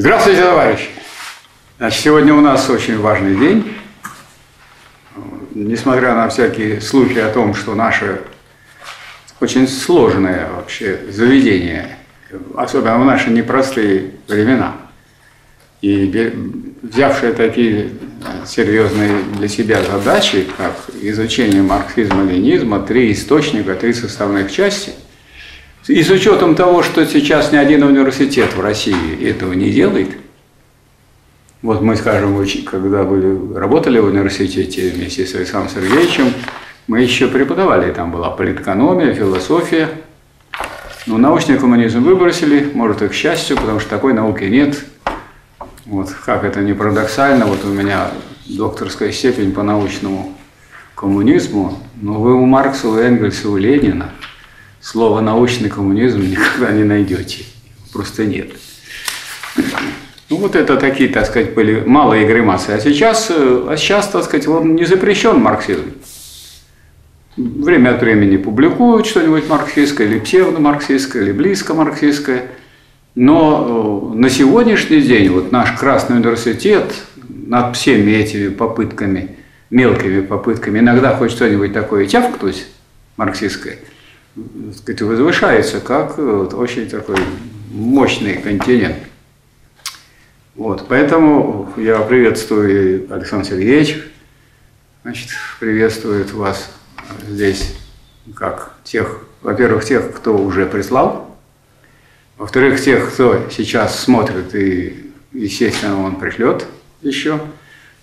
Здравствуйте, товарищи! Значит, сегодня у нас очень важный день. Несмотря на всякие слухи о том, что наше очень сложное вообще заведение, особенно в наши непростые времена, и взявшие такие серьезные для себя задачи, как изучение марксизма-ленизма, три источника, три составных части – и с учетом того, что сейчас ни один университет в России этого не делает, вот мы, скажем, когда были, работали в университете вместе с Александром Сергеевичем, мы еще преподавали, там была политэкономия, философия. Но научный коммунизм выбросили, может, и к счастью, потому что такой науки нет. Вот как это не парадоксально, вот у меня докторская степень по научному коммунизму, но вы у Маркса, у Энгельса, у Ленина – слова научный коммунизм никогда не найдете. Просто нет. Ну, вот это такие, так сказать, были малые гримасы. А сейчас, э, а сейчас, так сказать, он не запрещен марксизм. Время от времени публикуют что-нибудь марксистское, или псевдомарксистское, или близко марксистское. Но э, на сегодняшний день вот наш Красный университет над всеми этими попытками, мелкими попытками, иногда хоть что-нибудь такое тявкнуть марксистское – сказать, возвышается как вот, очень такой мощный континент. Вот, поэтому я приветствую Александр Сергеевич, значит, приветствует вас здесь как тех, во-первых, тех, кто уже прислал, во-вторых, тех, кто сейчас смотрит и, естественно, он пришлет еще.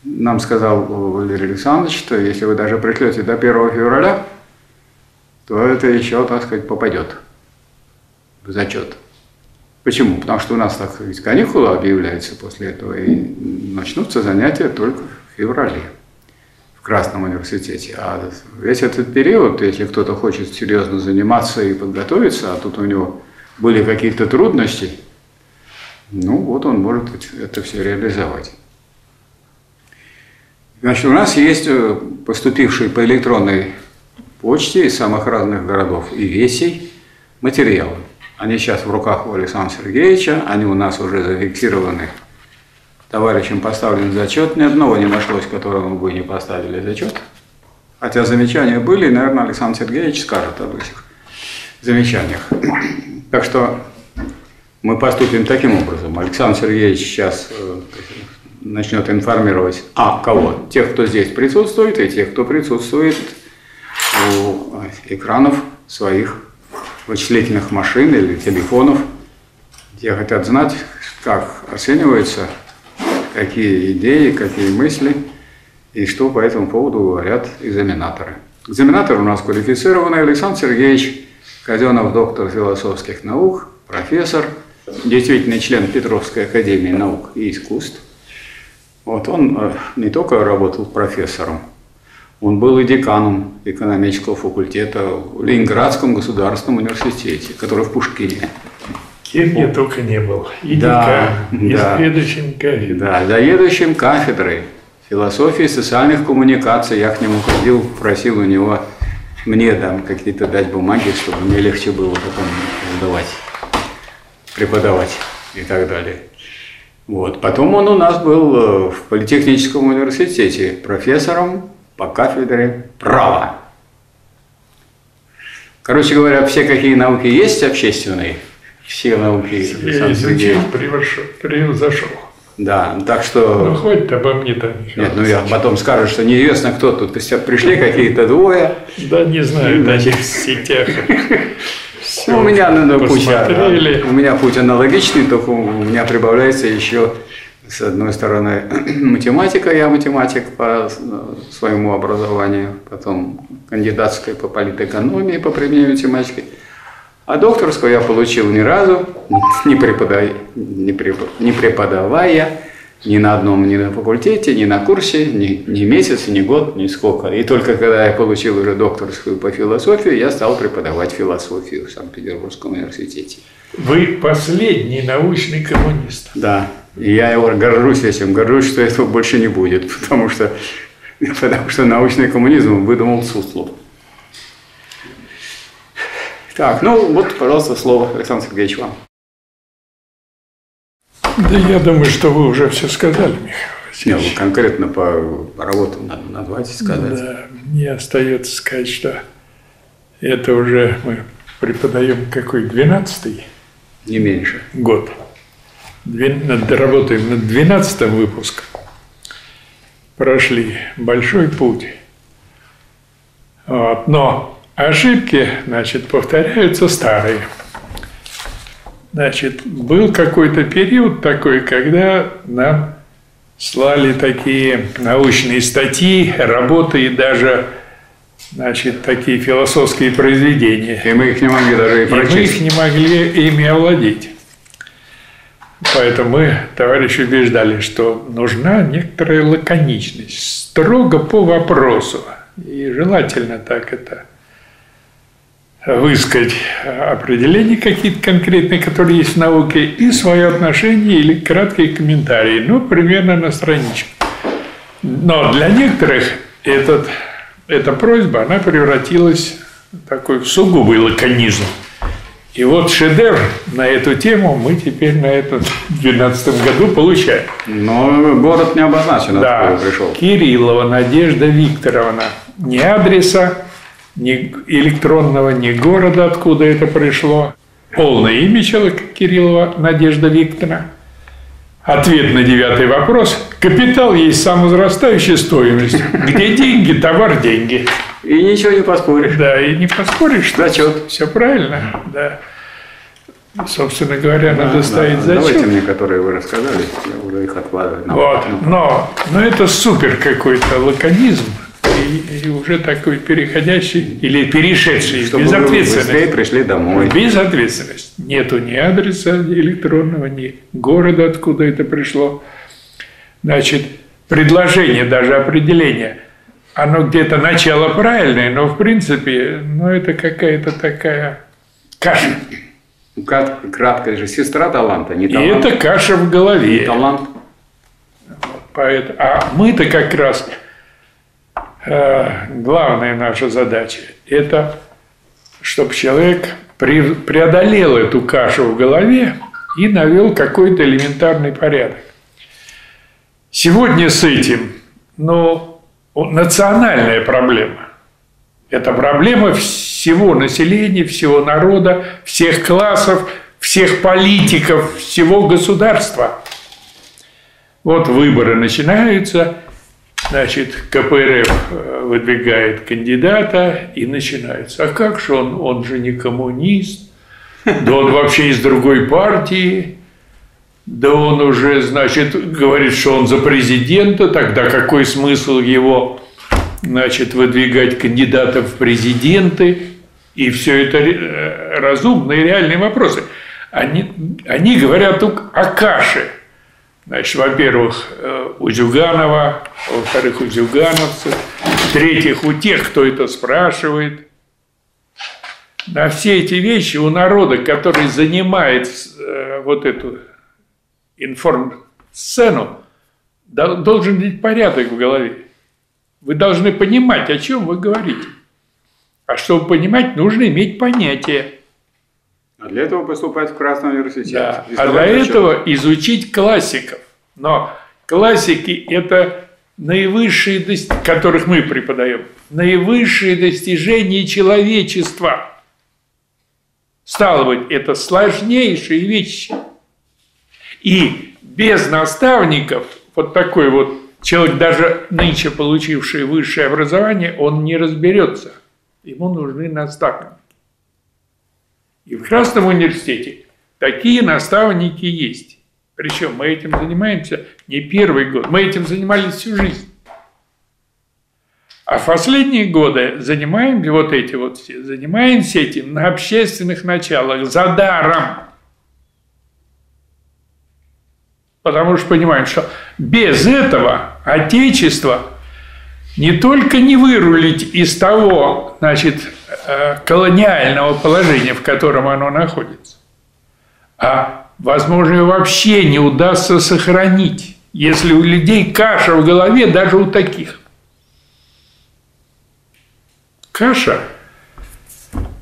Нам сказал Валерий Александрович, что если вы даже пришлете до 1 февраля, то это еще, так сказать, попадет в зачет. Почему? Потому что у нас, так сказать, каникулы объявляются после этого, и начнутся занятия только в феврале в Красном университете. А весь этот период, если кто-то хочет серьезно заниматься и подготовиться, а тут у него были какие-то трудности, ну вот он может это все реализовать. Значит, у нас есть э, поступивший по электронной почте из самых разных городов и весей материалы. Они сейчас в руках у Александра Сергеевича, они у нас уже зафиксированы. Товарищам поставлен зачет, ни одного не нашлось, которому бы не поставили зачет. Хотя замечания были, наверное, Александр Сергеевич скажет об этих замечаниях. Так что мы поступим таким образом. Александр Сергеевич сейчас э, начнет информировать, а кого? Тех, кто здесь присутствует, и тех, кто присутствует у экранов своих вычислительных машин или телефонов, где хотят знать, как оцениваются, какие идеи, какие мысли и что по этому поводу говорят экзаменаторы. Экзаменатор у нас квалифицированный Александр Сергеевич Казенов, доктор философских наук, профессор, действительно член Петровской академии наук и искусств. Вот он э, не только работал профессором, он был и деканом экономического факультета в Ленинградском государственном университете, который в Пушкине. Кем я только не был. И да, декан, и да, заведующим кафедрой. Да, заведующим кафедрой философии и социальных коммуникаций. Я к нему ходил, просил у него мне там какие-то дать бумаги, чтобы мне легче было потом сдавать, преподавать и так далее. Вот. Потом он у нас был э, в Политехническом университете профессором по кафедре права. Короче говоря, все какие науки есть общественные, все науки изучил, превзошел. Да, так что... Ну, хоть обо мне-то. Нет, ну я потом скажу, что неизвестно, кто тут. Пришли какие-то двое. Да, не знаю, даже в сетях. Ну, у меня ну, путь, у меня путь аналогичный, только у меня прибавляется еще с одной стороны, математика, я математик по своему образованию, потом кандидатская по политэкономии по применению математики. А докторскую я получил ни разу, не, преподавая, не, препод, не преподавая ни на одном, ни на факультете, ни на курсе, ни, ни месяц, ни год, ни сколько. И только когда я получил уже докторскую по философии, я стал преподавать философию в Санкт-Петербургском университете. Вы последний научный коммунист. Да. И я его горжусь этим, горжусь, что этого больше не будет, потому что, потому что научный коммунизм выдумал Суслов. Так, ну вот, пожалуйста, слово Александр Сергеевич вам. Да я думаю, что вы уже все сказали, Михаил Васильевич. Нет, конкретно по работам назвать и сказать. Да, мне остается сказать, что это уже мы преподаем какой, 12 Не меньше. Год. Работаем над 12 выпуском. Прошли большой путь. Вот. Но ошибки, значит, повторяются старые. Значит, был какой-то период такой, когда нам слали такие научные статьи, работы и даже значит, такие философские произведения. И мы их не могли даже и прочесть. И мы их не могли ими овладеть. Поэтому мы, товарищи, убеждали, что нужна некоторая лаконичность, строго по вопросу. И желательно так это высказать определения какие-то конкретные, которые есть в науке, и свое отношение или краткие комментарии, ну, примерно на страничке. Но для некоторых этот эта просьба, она превратилась в такой в сугубый лаконизм. И вот шедевр на эту тему мы теперь на этом 2012 году получаем. Но город не обозначен, да. пришел. Кириллова Надежда Викторовна. Ни адреса, ни электронного, ни города, откуда это пришло. Полное имя человека Кириллова Надежда Викторовна. Ответ на девятый вопрос. Капитал есть самозарастающая стоимость. Где деньги, товар, деньги. И ничего не поспоришь. Да, и не поспоришь. Зачет. Все правильно, да. Собственно говоря, да, надо да, ставить да. зачет. Давайте мне, которые вы рассказали, я буду их откладывать. Вот, но, но это супер какой-то лаконизм и, и уже такой переходящий или перешедший Чтобы безответственность. Вы пришли домой. Безответственность. Нету ни адреса электронного, ни города, откуда это пришло. Значит, предложение, даже определение, оно где-то начало правильное, но в принципе, ну это какая-то такая каша. Краткая же сестра таланта, не талант. И это каша в голове. Не талант. Поэтому, а мы-то как раз Э, главная наша задача – это чтобы человек преодолел эту кашу в голове и навел какой-то элементарный порядок. Сегодня с этим, ну, национальная проблема. Это проблема всего населения, всего народа, всех классов, всех политиков, всего государства. Вот выборы начинаются, Значит, КПРФ э, выдвигает кандидата и начинается. А как же он? Он же не коммунист. Да он вообще из другой партии. Да он уже, значит, говорит, что он за президента. Тогда какой смысл его, значит, выдвигать кандидатов в президенты? И все это э, разумные, реальные вопросы. Они, они говорят о каше – Значит, во-первых, э, у Зюганова, во-вторых, у зюгановцев, в-третьих, у тех, кто это спрашивает. На все эти вещи у народа, который занимает э, вот эту информсцену, должен быть порядок в голове. Вы должны понимать, о чем вы говорите. А чтобы понимать, нужно иметь понятие. А для этого поступать в Красный университет. Да. А для этого изучить классиков. Но классики – это наивысшие, которых мы преподаем, наивысшие достижения человечества. Стало быть, это сложнейшие вещи. И без наставников, вот такой вот человек, даже нынче получивший высшее образование, он не разберется. Ему нужны наставники. И в Красном университете такие наставники есть. Причем мы этим занимаемся не первый год, мы этим занимались всю жизнь. А в последние годы занимаемся вот эти вот все, занимаемся этим на общественных началах, за даром. Потому что понимаем, что без этого Отечество не только не вырулить из того, значит, э, колониального положения, в котором оно находится, а, возможно, вообще не удастся сохранить, если у людей каша в голове, даже у таких. Каша,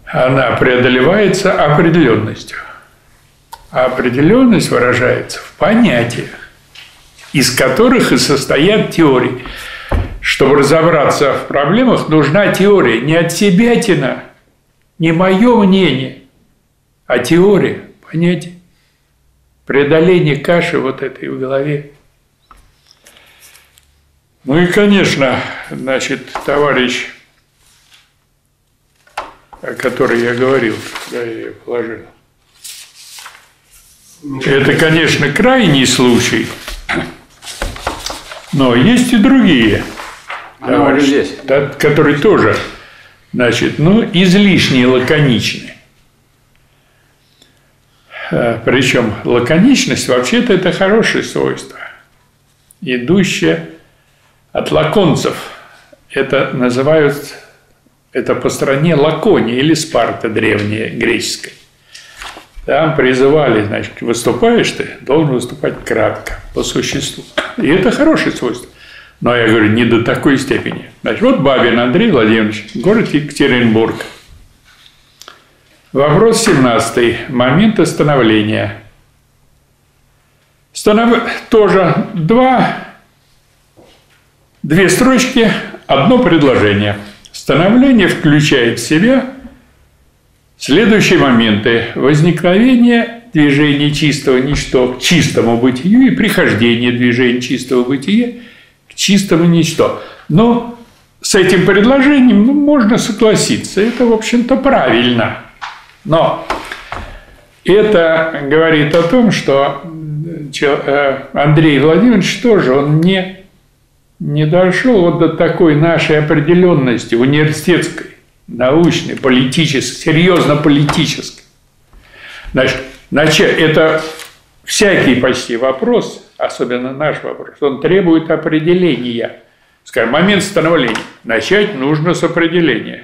она преодолевается определенностью. А определенность выражается в понятиях, из которых и состоят теории. Чтобы разобраться в проблемах, нужна теория. Не от себя тина, не мое мнение, а теория, понятие. Преодоление каши вот этой в голове. Ну и, конечно, значит, товарищ, о котором я говорил, да, я положил. Это, конечно, крайний случай, но есть и другие, товарищи, которые тоже, значит, ну, излишне лаконичны. А, Причем лаконичность вообще-то это хорошее свойство, идущее от лаконцев. Это называют, это по стране Лакония или Спарта древняя греческая. Там призывали, значит, выступаешь ты, должен выступать кратко, по существу. И это хорошее свойство. Но я говорю, не до такой степени. Значит, вот Бабин Андрей Владимирович, город Екатеринбург. Вопрос 17. Момент остановления. Станов... Тоже два, две строчки, одно предложение. Становление включает в себя следующие моменты. Возникновение движения чистого ничто к чистому бытию и прихождение движения чистого бытия к чистому ничто. Но с этим предложением ну, можно согласиться. Это, в общем-то, правильно. Но это говорит о том, что э, Андрей Владимирович тоже, он не, не дошел вот до такой нашей определенности университетской, научной, политической, серьезно политической. Значит, значит, это всякий почти вопрос, особенно наш вопрос, он требует определения. Скажем, момент становления. Начать нужно с определения.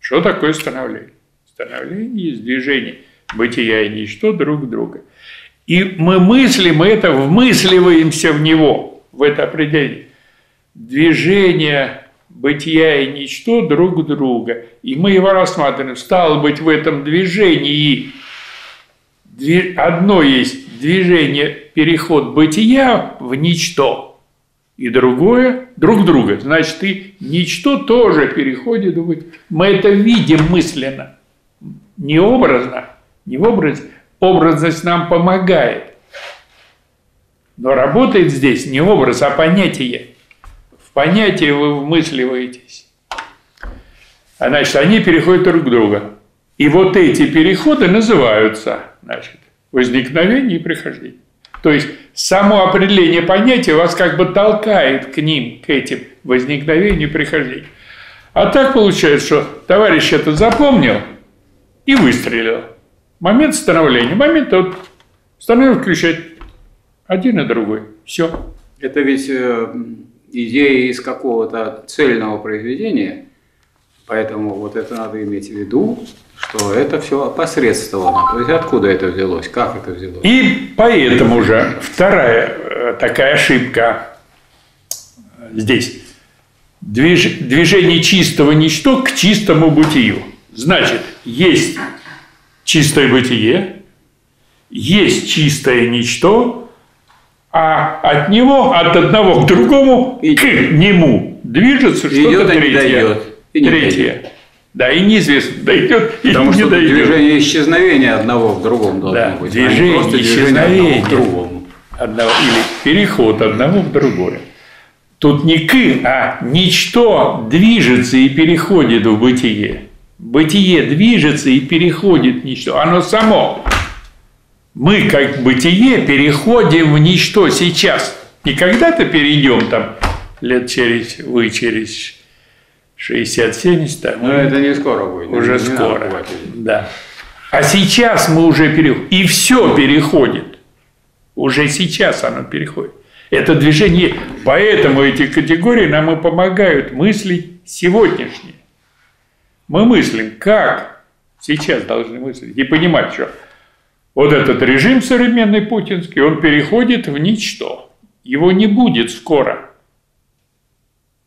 Что такое становление? становление есть движение бытия и ничто друг друга. И мы мыслим это, вмысливаемся в него, в это определение. Движение бытия и ничто друг друга. И мы его рассматриваем. Стало быть, в этом движении одно есть движение, переход бытия в ничто, и другое друг друга. Значит, и ничто тоже переходит в бытие. Мы это видим мысленно не образно, не в образе, образность нам помогает. Но работает здесь не образ, а понятие. В понятии вы вмысливаетесь. А значит, они переходят друг к другу. И вот эти переходы называются, значит, возникновение и прихождение. То есть само определение понятия вас как бы толкает к ним, к этим возникновению и прихождению. А так получается, что товарищ это запомнил – и выстрелил. Момент становления, момент вот становление включать один и другой. Все. Это ведь э, идея из какого-то цельного произведения, поэтому вот это надо иметь в виду, что это все опосредствовано. То есть откуда это взялось, как это взялось. И поэтому же вторая э, такая ошибка здесь. Движ, движение чистого ничто к чистому бытию. Значит, есть чистое бытие, есть чистое ничто, а от него, от одного к другому, и к нему движется что-то третье. И не третье. Да, и неизвестно, дойдет или Потому не что дойдет. движение исчезновения одного в другом должно да, быть. Движение, а исчезновение одного к другому. Одного, или переход одного в другое. Тут не к, а ничто движется и переходит в бытие. Бытие движется и переходит в ничто. Оно само. Мы, как бытие, переходим в ничто сейчас. Не когда-то перейдем там лет через, вы через 60-70, а Но это не скоро будет. Уже не скоро. Да. А сейчас мы уже переходим. И все переходит. Уже сейчас оно переходит. Это движение. Поэтому эти категории нам и помогают мыслить сегодняшнее. Мы мыслим, как сейчас должны мыслить и понимать, что вот этот режим современный путинский, он переходит в ничто. Его не будет скоро.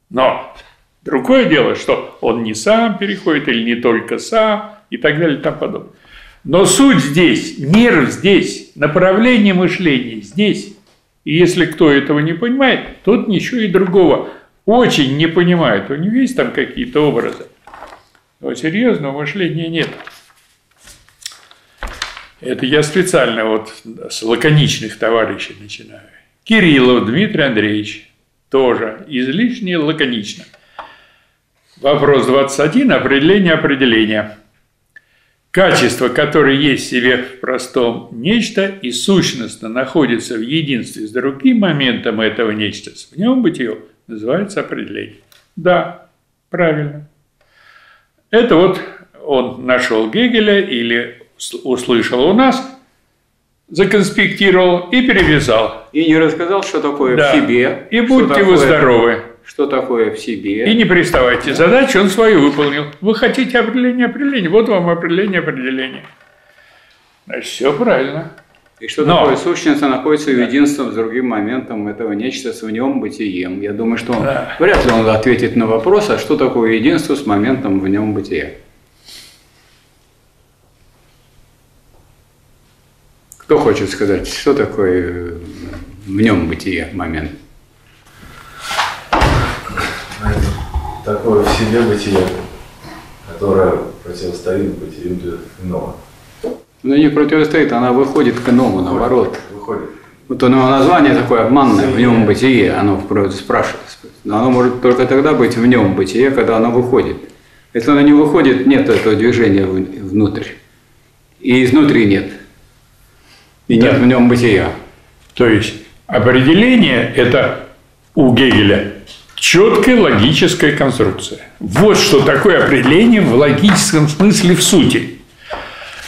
Но другое дело, что он не сам переходит или не только сам и так далее и тому подобное. Но суть здесь, нерв здесь, направление мышления здесь. И если кто этого не понимает, тот ничего и другого очень не понимает. У него есть там какие-то образы. Но серьезного мышления нет. Это я специально вот с лаконичных товарищей начинаю. Кириллов Дмитрий Андреевич тоже излишне лаконично. Вопрос 21. Определение определения. Качество, которое есть в себе в простом нечто и сущностно находится в единстве с другим моментом этого нечто, в нем бытие, называется определение. Да, правильно. Это вот он нашел Гегеля или услышал у нас, законспектировал и перевязал. И не рассказал, что такое да. в себе. И будьте вы здоровы. Что такое в себе. И не приставайте. Задачу он свою выполнил. Вы хотите определение определения? Вот вам определение определения. Значит, все правильно. И что Но... такое сущность находится в единстве с другим моментом этого нечто с в нем бытием. Я думаю, что да. вряд ли он ответит на вопрос, а что такое единство с моментом в нем бытия. Кто хочет сказать, что такое в нем бытие момент? Такое в себе бытие, которое противостоит бытию иного. Ну не противостоит, она выходит к иному, выходит, наоборот. Выходит. Вот оно название такое обманное, в нем бытие, оно спрашивает. Но оно может только тогда быть в нем бытие, когда оно выходит. Если оно не выходит, нет этого движения внутрь. И изнутри нет и да. нет в нем бытия. То есть определение – это у Гегеля четкая логическая конструкция. Вот что такое определение в логическом смысле в сути.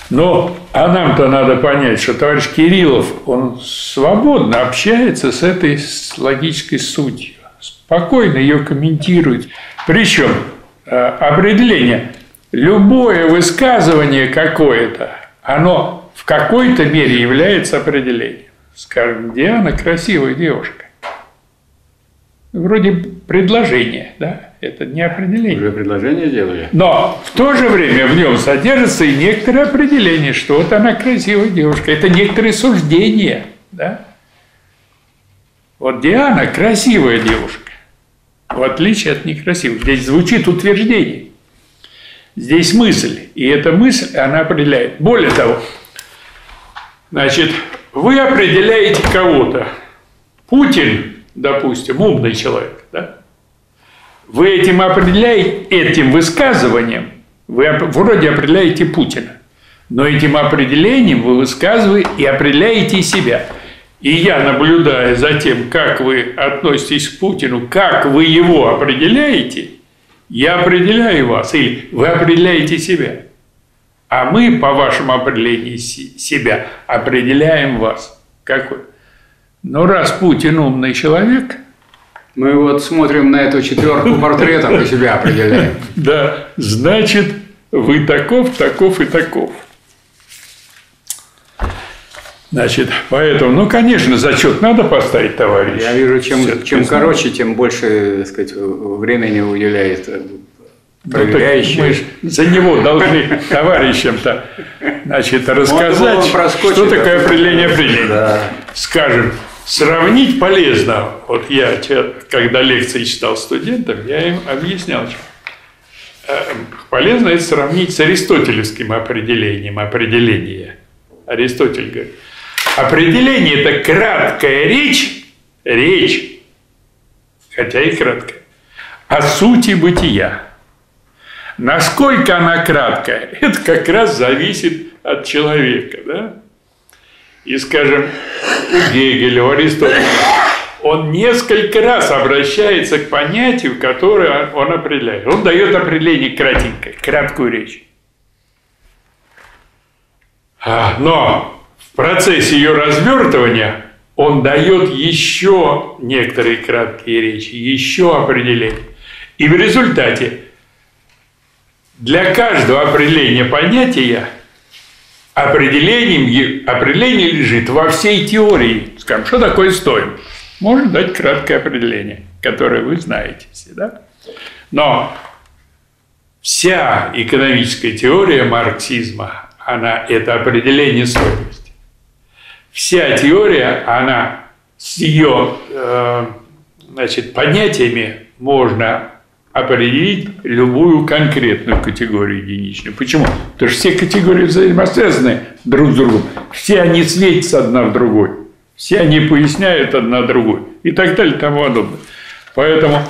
Но а нам-то надо понять, что товарищ Кириллов, он свободно общается с этой логической сутью, спокойно ее комментирует. Причем э, определение, любое высказывание какое-то, оно какой-то мере является определением. Скажем, Диана красивая девушка. Вроде предложение, да? Это не определение. Уже предложение делали. Но в то же время в нем содержится и некоторое определение, что вот она красивая девушка. Это некоторые суждения, да? Вот Диана красивая девушка, в отличие от некрасивой. Здесь звучит утверждение. Здесь мысль, и эта мысль, она определяет. Более того, Значит, вы определяете кого-то. Путин, допустим, умный человек, да? Вы этим определяете, этим высказыванием, вы вроде определяете Путина, но этим определением вы высказываете и определяете себя. И я, наблюдая за тем, как вы относитесь к Путину, как вы его определяете, я определяю вас, или вы определяете себя. А мы, по вашему определению себя, определяем вас. Как вы? Но раз Путин умный человек... Мы вот смотрим на эту четверку портретов и себя определяем. Да, значит, вы таков, таков и таков. Значит, поэтому, ну, конечно, зачет надо поставить, товарищ. Я вижу, чем, чем короче, тем больше, так сказать, времени уделяет Ну, мы за него должны товарищам-то значит, рассказать, что такое определение определения. Да. Скажем, сравнить полезно. Вот я, когда лекции читал студентам, я им объяснял, что э, полезно это сравнить с аристотелевским определением определения. Аристотель говорит, определение – это краткая речь, речь, хотя и краткая, о сути бытия. Насколько она краткая, это как раз зависит от человека. Да? И, скажем, у Гегеля, у Аристотеля, он несколько раз обращается к понятию, которое он определяет. Он дает определение кратенькое, краткую речь. А, но в процессе ее развертывания он дает еще некоторые краткие речи, еще определения. И в результате для каждого определения понятия определением, определение лежит во всей теории. Скажем, что такое стоимость? Можно дать краткое определение, которое вы знаете все, да? Но вся экономическая теория марксизма, она это определение стоимости. Вся теория, она с ее э, значит, понятиями можно определить любую конкретную категорию единичную. Почему? Потому что все категории взаимосвязаны друг с другом. Все они светятся одна в другой. Все они поясняют одна другой. И так далее и тому подобное. Поэтому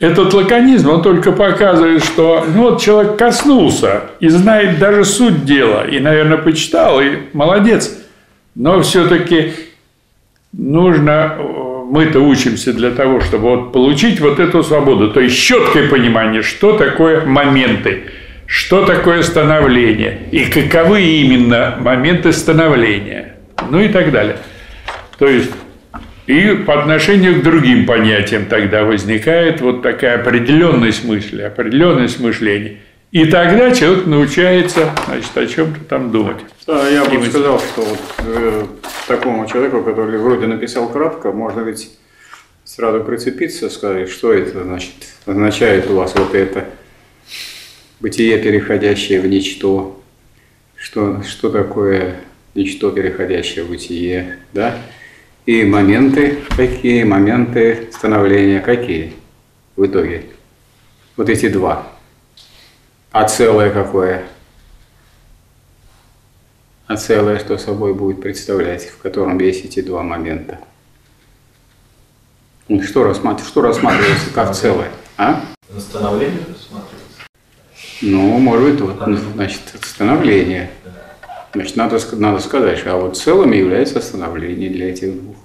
этот лаконизм, он только показывает, что ну, вот человек коснулся и знает даже суть дела, и, наверное, почитал, и молодец. Но все-таки нужно мы-то учимся для того, чтобы вот получить вот эту свободу, то есть четкое понимание, что такое моменты, что такое становление и каковы именно моменты становления, ну и так далее. То есть и по отношению к другим понятиям тогда возникает вот такая определенность мысли, определенность мышления. И тогда человек научается, значит, о чем-то там думать. Да, я бы сказал, что вот э, такому человеку, который вроде написал кратко, можно ведь сразу прицепиться, сказать, что это значит, означает у вас вот это бытие, переходящее в ничто, что, что такое ничто, переходящее в бытие, да? И моменты какие, моменты становления какие в итоге. Вот эти два. А целое какое? а целое, что собой будет представлять, в котором есть эти два момента. Ну, что, рассматр... что рассматривается как целое? А? Становление рассматривается? Ну, может быть, вот, значит, становление. Значит, надо, надо сказать, а вот целым является становление для этих двух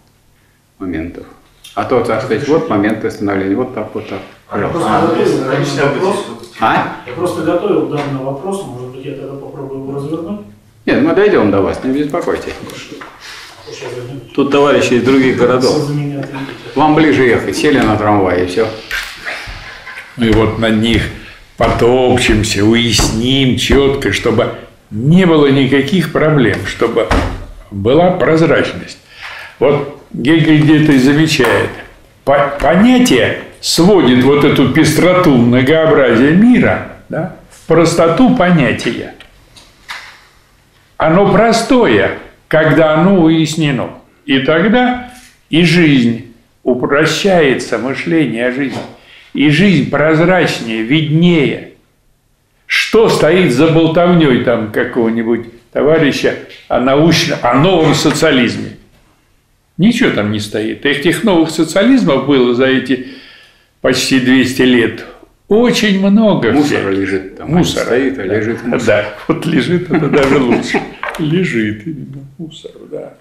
моментов. А то, так сказать, вот момент становления, вот так, вот так. А? Я просто готовил данный вопрос, может быть, я тогда попробую его развернуть. Нет, мы дойдем до вас, не беспокойтесь. Тут товарищи из других городов. Вам ближе ехать, сели на трамвай и все. Мы вот на них потопчемся, уясним четко, чтобы не было никаких проблем, чтобы была прозрачность. Вот Гегель где-то и замечает. Понятие сводит вот эту пестроту, многообразие мира да, в простоту понятия – оно простое, когда оно уяснено. И тогда и жизнь упрощается, мышление о жизни. И жизнь прозрачнее, виднее. Что стоит за болтовней там какого-нибудь товарища о, научном, о новом социализме? Ничего там не стоит. Этих новых социализмов было за эти почти 200 лет очень много Мусор всяких. лежит там. Мусор. Стоит, а лежит мусор. Да, вот лежит, это даже лучше. Лежит именно мусор, да.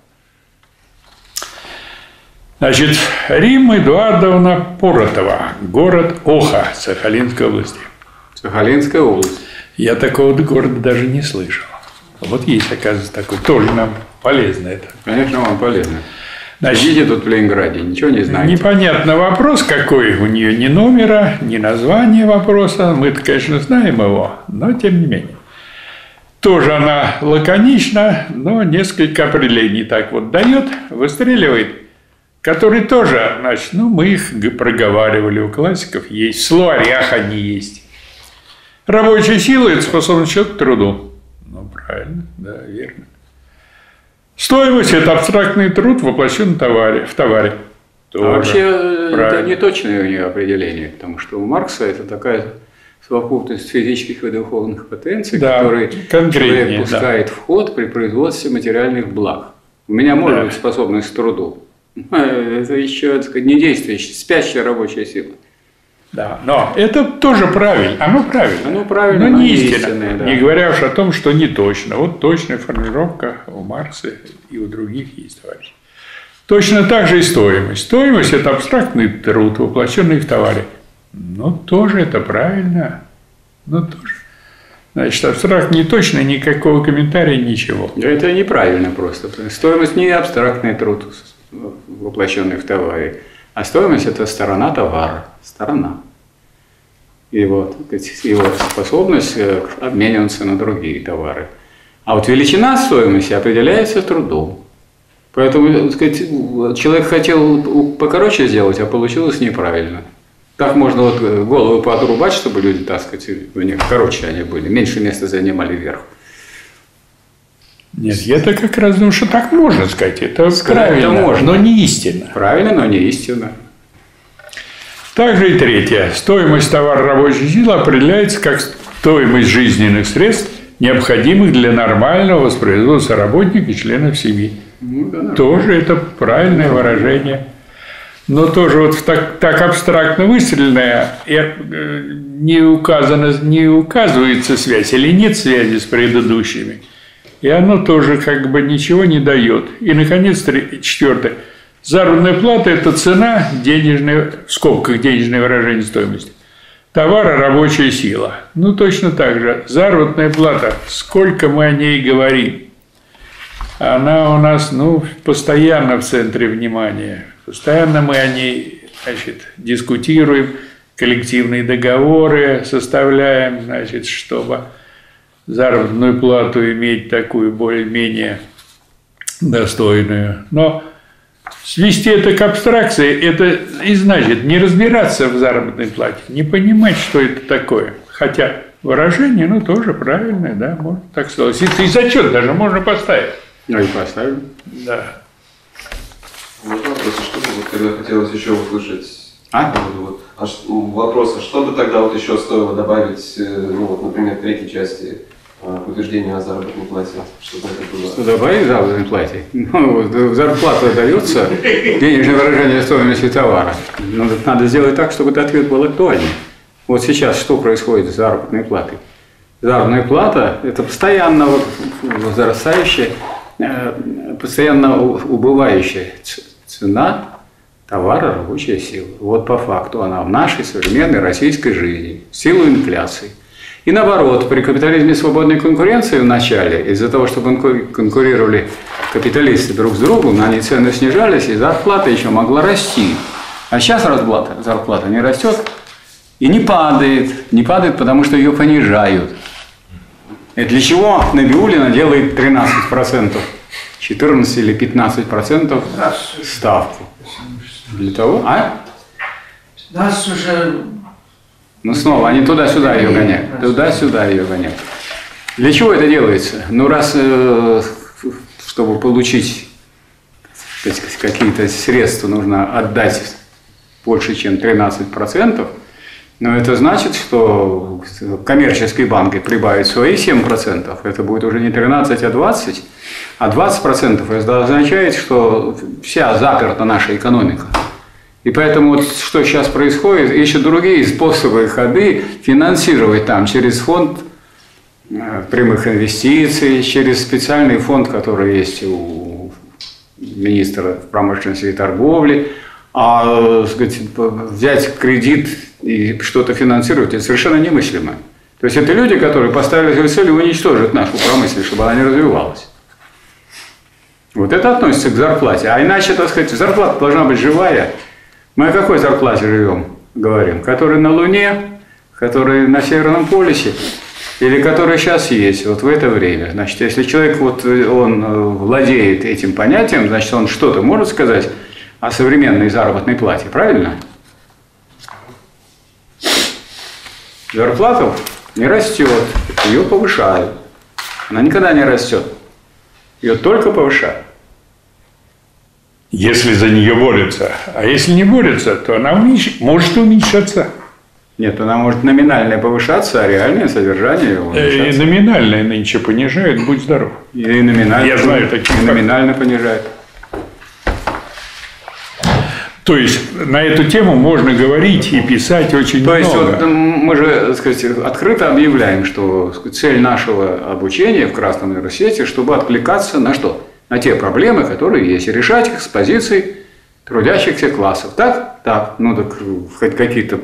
Значит, Рим Эдуардовна Поротова, город Оха, Сахалинской области. Сахалинская область. Я такого города даже не слышал. Вот есть, оказывается, такой. Тоже нам полезно это. Конечно, вам полезно. Значит, Сидите тут в Ленинграде, ничего не знаете. Непонятно вопрос какой, у нее ни номера, ни названия вопроса. Мы-то, конечно, знаем его, но тем не менее. Тоже она лаконична, но несколько определений так вот дает, выстреливает, которые тоже, значит, ну, мы их проговаривали у классиков, есть, в словарях они есть. Рабочая сила – это способность человека к труду. Ну, правильно, да, верно. Стоимость – это абстрактный труд, воплощен в товаре. В товаре. А вообще э, правильно. это не точное у нее определение, потому что у Маркса это такая совокупность физических и духовных потенций, да, которые человек пускает да. в ход при производстве материальных благ. У меня может да. быть способность к труду. Это еще, так сказать, не действующая, спящая рабочая сила. Да, но это тоже правильно, оно правильно. Оно правильно, но не истинное. Да. Не говоря уж о том, что не точно. Вот точная формулировка у Маркса и у других есть, товарищи. Точно так же и стоимость. Стоимость – это абстрактный труд, воплощенный в товаре. Но тоже это правильно. Но тоже. Значит, абстракт не точно, никакого комментария, ничего. Это неправильно просто. Стоимость не абстрактный труд, воплощенный в товаре. А стоимость – это сторона товара, сторона. Его, его способность э, обмениваться на другие товары. А вот величина стоимости определяется трудом. Поэтому сказать, человек хотел покороче сделать, а получилось неправильно. Так можно вот э, голову поотрубать, чтобы люди, так сказать, у них короче они были, меньше места занимали вверх. Нет, я-то как раз думаю, что так можно сказать. Это Сказать это правильно, можно. но не истинно. Правильно, но не истинно. Также и третье. Стоимость товара рабочей силы определяется как стоимость жизненных средств, необходимых для нормального воспроизводства работника и членов семьи. Ну, да, Тоже это правильное выражение. Но тоже вот так, так абстрактно выстреленное и, э, не, указано, не указывается связь или нет связи с предыдущими. И оно тоже как бы ничего не дает. И, наконец, четвертое. Заработная плата – это цена, денежная, в скобках денежное выражение стоимости. Товара – рабочая сила. Ну, точно так же. Заработная плата, сколько мы о ней говорим, она у нас, ну, постоянно в центре внимания. Постоянно мы о ней, значит, дискутируем, коллективные договоры составляем, значит, чтобы заработную плату иметь такую более-менее достойную. Но свести это к абстракции, это и значит не разбираться в заработной плате, не понимать, что это такое. Хотя выражение, ну, тоже правильное, да, можно так согласиться. И зачет даже можно поставить. Ну и поставим. Да. Можно вопрос, а что бы вот тогда хотелось еще услышать? А? вот, а вопрос, а что бы тогда вот еще стоило добавить, э, ну вот, например, в третьей части к утверждению о заработной плате, чтобы это было? Что добавить в заработной плате? Ну, зарплата дается, денежное выражение стоимости товара. Но так надо сделать так, чтобы этот ответ был актуальным. Вот сейчас что происходит с заработной платой? Заработная плата – это постоянно возрастающая, э, постоянно убывающая цена товара, рабочая сила. Вот по факту она в нашей современной российской жизни, в силу инфляции. И наоборот, при капитализме свободной конкуренции в начале, из-за того, что конку- конкурировали капиталисты друг с другом, они цены снижались, и зарплата еще могла расти. А сейчас зарплата, зарплата не растет и не падает. Не падает, потому что ее понижают. И для чего Набиулина делает 13%, 14 или 15% ставку? Для того, а? Нас уже Ну снова, они туда-сюда ее гоняют. Туда-сюда ее гоняют. Для чего это делается? Ну, раз, э, чтобы получить какие-то средства, нужно отдать больше, чем 13%, но это значит, что коммерческий банк прибавит свои 7%, это будет уже не 13, а 20, а 20% это означает, что вся заперта наша экономика. И поэтому вот что сейчас происходит, ищут другие способы, ходы финансировать там через фонд э, прямых инвестиций, через специальный фонд, который есть у министра промышленности и торговли. А так сказать, взять кредит и что-то финансировать, это совершенно немыслимо. То есть это люди, которые поставили себе целью уничтожить нашу промышленность, чтобы она не развивалась. Вот это относится к зарплате. А иначе, так сказать, зарплата должна быть живая. Мы о какой зарплате живем, говорим? Который на Луне, который на Северном полюсе, или который сейчас есть, вот в это время. Значит, если человек вот он э, владеет этим понятием, значит, он что-то может сказать о современной заработной плате, правильно? Зарплата не растет, ее повышают. Она никогда не растет. Ее только повышают. Если за нее борются. А если не борются, то она уменьш- может уменьшаться. Нет, она может номинально повышаться, а реальное содержание Э, И уменьшаться. номинальное нынче понижают, будь здоров. И номинально, Я знаю таких и номинально понижает. То есть на эту тему можно говорить и писать очень То много. есть вот, мы же так сказать, открыто объявляем, что цель нашего обучения в Красном университете, чтобы отвлекаться на что? На те проблемы, которые есть, и решать их с позиции трудящихся классов. Так? Так. Ну так хоть какие-то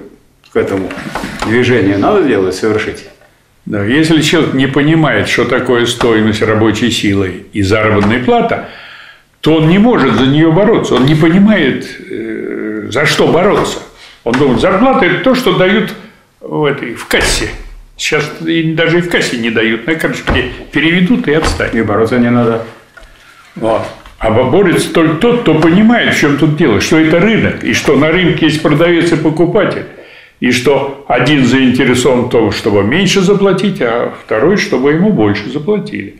к этому движения надо делать, совершить. Да, если человек не понимает, что такое стоимость рабочей силы и заработная плата, то он не может за нее бороться. Он не понимает, э, за что бороться. Он думает, зарплата – это то, что дают в, этой, в кассе. Сейчас даже и в кассе не дают. На карточке переведут и отстань. И бороться не надо. Вот. А борется только тот, кто понимает, в чем тут дело, что это рынок, и что на рынке есть продавец и покупатель, и что один заинтересован в том, чтобы меньше заплатить, а второй, чтобы ему больше заплатили.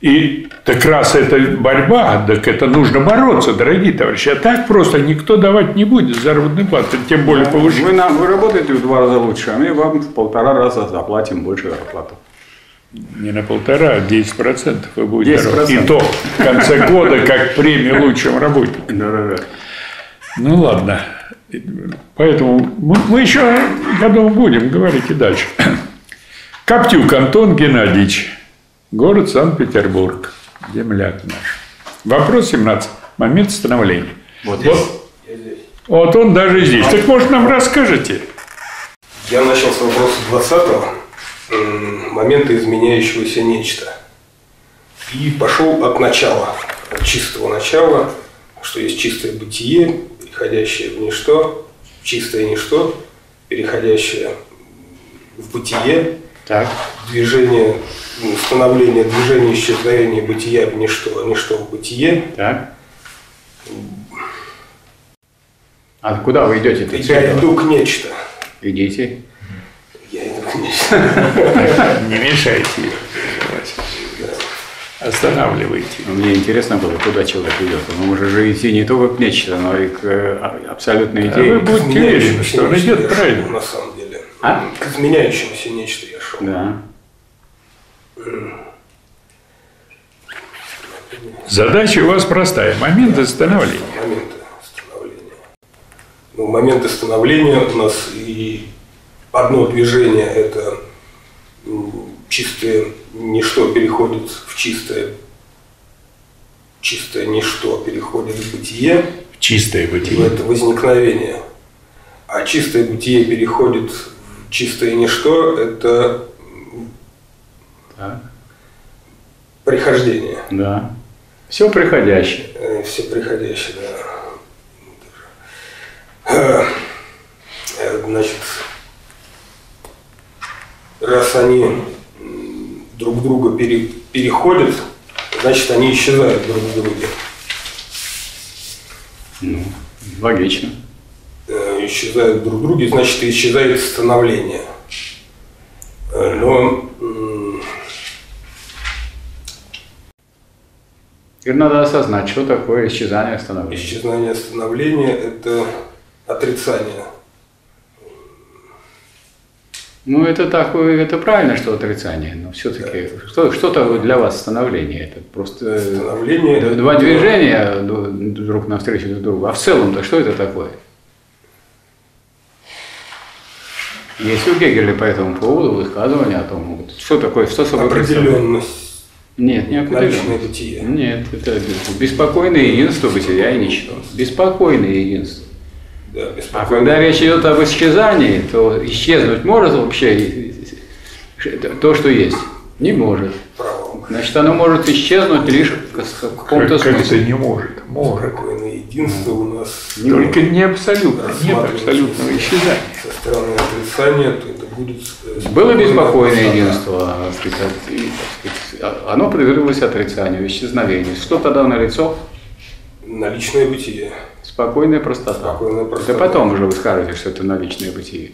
И так раз это борьба, так это нужно бороться, дорогие товарищи. А так просто никто давать не будет заработную плату, тем более повышать. Вы, нам, вы работаете в два раза лучше, а мы вам в полтора раза заплатим больше зарплату. Не на полтора, а 10% вы будете 10%. работать. И то в конце года как премию лучшему работнику. Да-да-да. Ну ладно. Поэтому мы, мы еще, я думаю, будем говорить и дальше. Коптюк Антон Геннадьевич. Город Санкт-Петербург. Земляк наш. Вопрос 17. Момент становления. Вот Вот, вот он даже здесь. Так может нам расскажете? Я начал с вопроса 20-го, м, момента изменяющегося нечто. И пошел от начала, от чистого начала, что есть чистое бытие, переходящее в ничто, чистое ничто, переходящее в бытие, Так. движение, м, становление, движение, исчезновение бытия в ничто, а ничто в бытие. Так. А куда вы идете? Я иду к нечто. Идите. Я иду к нечто. Не мешайте. Останавливайте. Мне интересно было, куда человек идет. Он может же идти не только к нечто, но и к э, а- абсолютной А идее. вы будете уверены, что он идет правильно. На самом деле. А? К изменяющемуся нечто я шел. Да. Задача у вас простая. Момент становления. моменты становления. Ну, моменты становления у нас и одно движение – это чистое ничто переходит в чистое, чистое ничто переходит в бытие, Чистое и бытие. это возникновение. А чистое бытие переходит в чистое ничто – это Так. прихождение. Да. Все приходящее. Э, Все приходящие, да. Э, Значит, раз они друг друга пере- переходят, значит, они исчезают друг в друге. Ну, логично. Э, Исчезают друг в друге, значит, исчезает становление. Э, Но Теперь надо осознать, что такое исчезание становления. исчезновение становления – это отрицание. Ну, это так, это правильно, что отрицание, но все-таки что, что-то для вас становление. Это просто э, Становление два движения ду- друг навстречу друг другу. А в целом-то что это такое? Есть у Гегеля по этому поводу высказывание о том, что такое, что собой определенность. Нет, не определенность. бытие. Нет, это беспокойное единство бытия и ничто. Беспокойное единство. Да, А когда речь идет об исчезании, то исчезнуть может вообще то, что есть? Не может. Право. Значит, оно может исчезнуть лишь в каком-то Как, как это смысле. не может? Может. Спокойное единство у нас Только не абсолютно. Нет абсолютного исчезания. Со стороны отрицания, то это будет... э, Было беспокойное единство, а, а- оно подверглось отрицанию, исчезновению. Что тогда налицо? Наличное бытие. Спокойная простота. Спокойная простота. Это потом уже вы скажете, что это наличное бытие.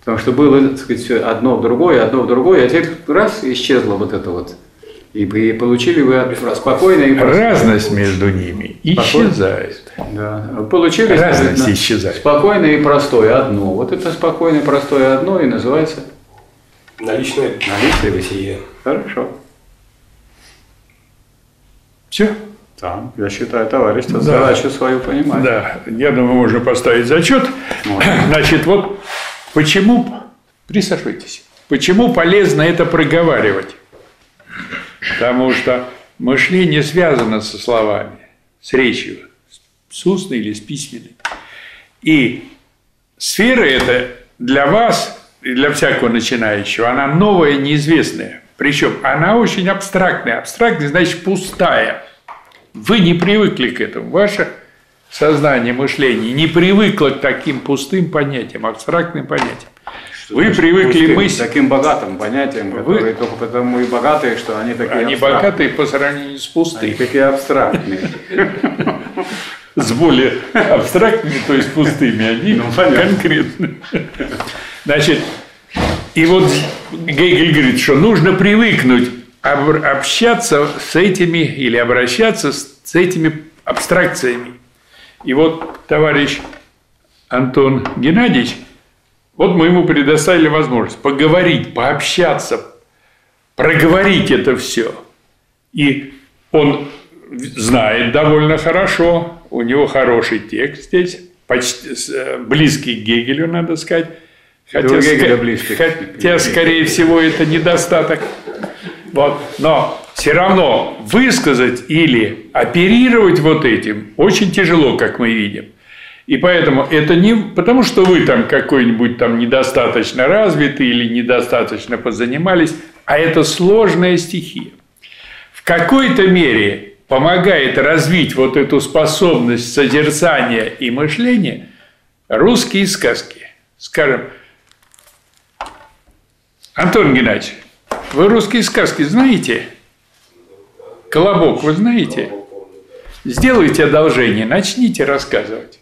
Потому что было, так сказать, всё одно в другое, одно в другое, а теперь раз исчезло вот это вот. И, и получили вы от- спокойное и. Разность между ними исчезает. Да. Получили Разность исчезает. спокойное и простое одно. Вот это спокойное и простое одно и называется Наличное наличное бытие. Хорошо. Все? Да, я считаю, товарищество Да. задачу свою понимает. Да, я думаю, можно поставить зачет. Можно. Значит, вот почему, присаживайтесь, почему полезно это проговаривать? Потому что мышление связано со словами, с речью, с устной или с письменной. И сфера эта для вас и для всякого начинающего, она новая, неизвестная. Причем она очень абстрактная. Абстрактная значит пустая. Вы не привыкли к этому. Ваше сознание, мышление не привыкло к таким пустым понятиям, абстрактным понятиям. Вы привыкли мыслить. Таким богатым понятием, Вы- которые только потому и богатые, что они такие Они абстрактные. богатые по сравнению с Они пустыми. такие абстрактные. С более абстрактными, то есть пустыми, они Ну, понятно. конкретны. Значит, и вот Гегель говорит, что нужно привыкнуть общаться с этими или обращаться с этими абстракциями. И вот товарищ Антон Геннадьевич, вот мы ему предоставили возможность поговорить, пообщаться, проговорить это все. И он знает довольно хорошо, у него хороший текст здесь, почти э, близкий к Гегелю, надо сказать. Хотя, Гегеля близкий. хотя скорее всего, это недостаток. Вот. Но все равно высказать или оперировать вот этим очень тяжело, как мы видим. И поэтому это не потому, что вы там какой-нибудь там недостаточно развитый или недостаточно позанимались, а это сложная стихия. В какой-то мере помогает развить вот эту способность созерцания и мышления русские сказки. Скажем, Антон Геннадьевич, вы русские сказки знаете? Колобок вы знаете? Сделайте одолжение, начните рассказывать.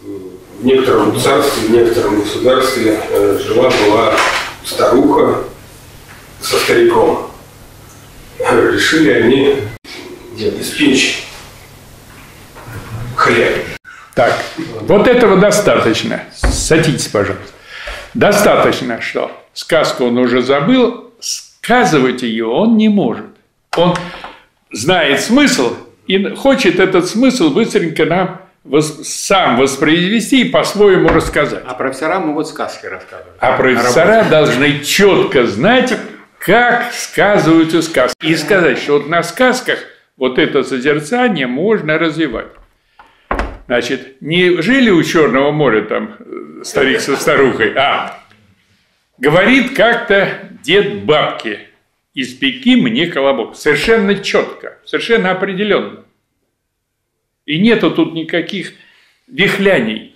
В некотором царстве, в некотором государстве э, жила-была старуха со стариком решили они испечь хлеб. Так, вот этого достаточно. Садитесь, пожалуйста. Достаточно, что сказку он уже забыл, сказывать ее он не может. Он знает смысл и хочет этот смысл быстренько нам сам воспроизвести и по-своему рассказать. А профессора могут сказки рассказывать. А профессора должны четко знать, как сказываются сказки. И сказать, что вот на сказках вот это созерцание можно развивать. Значит, не жили у Черного моря там э, старик со старухой, а говорит как-то дед бабки, испеки мне колобок. Совершенно четко, совершенно определенно. И нету тут никаких вихляний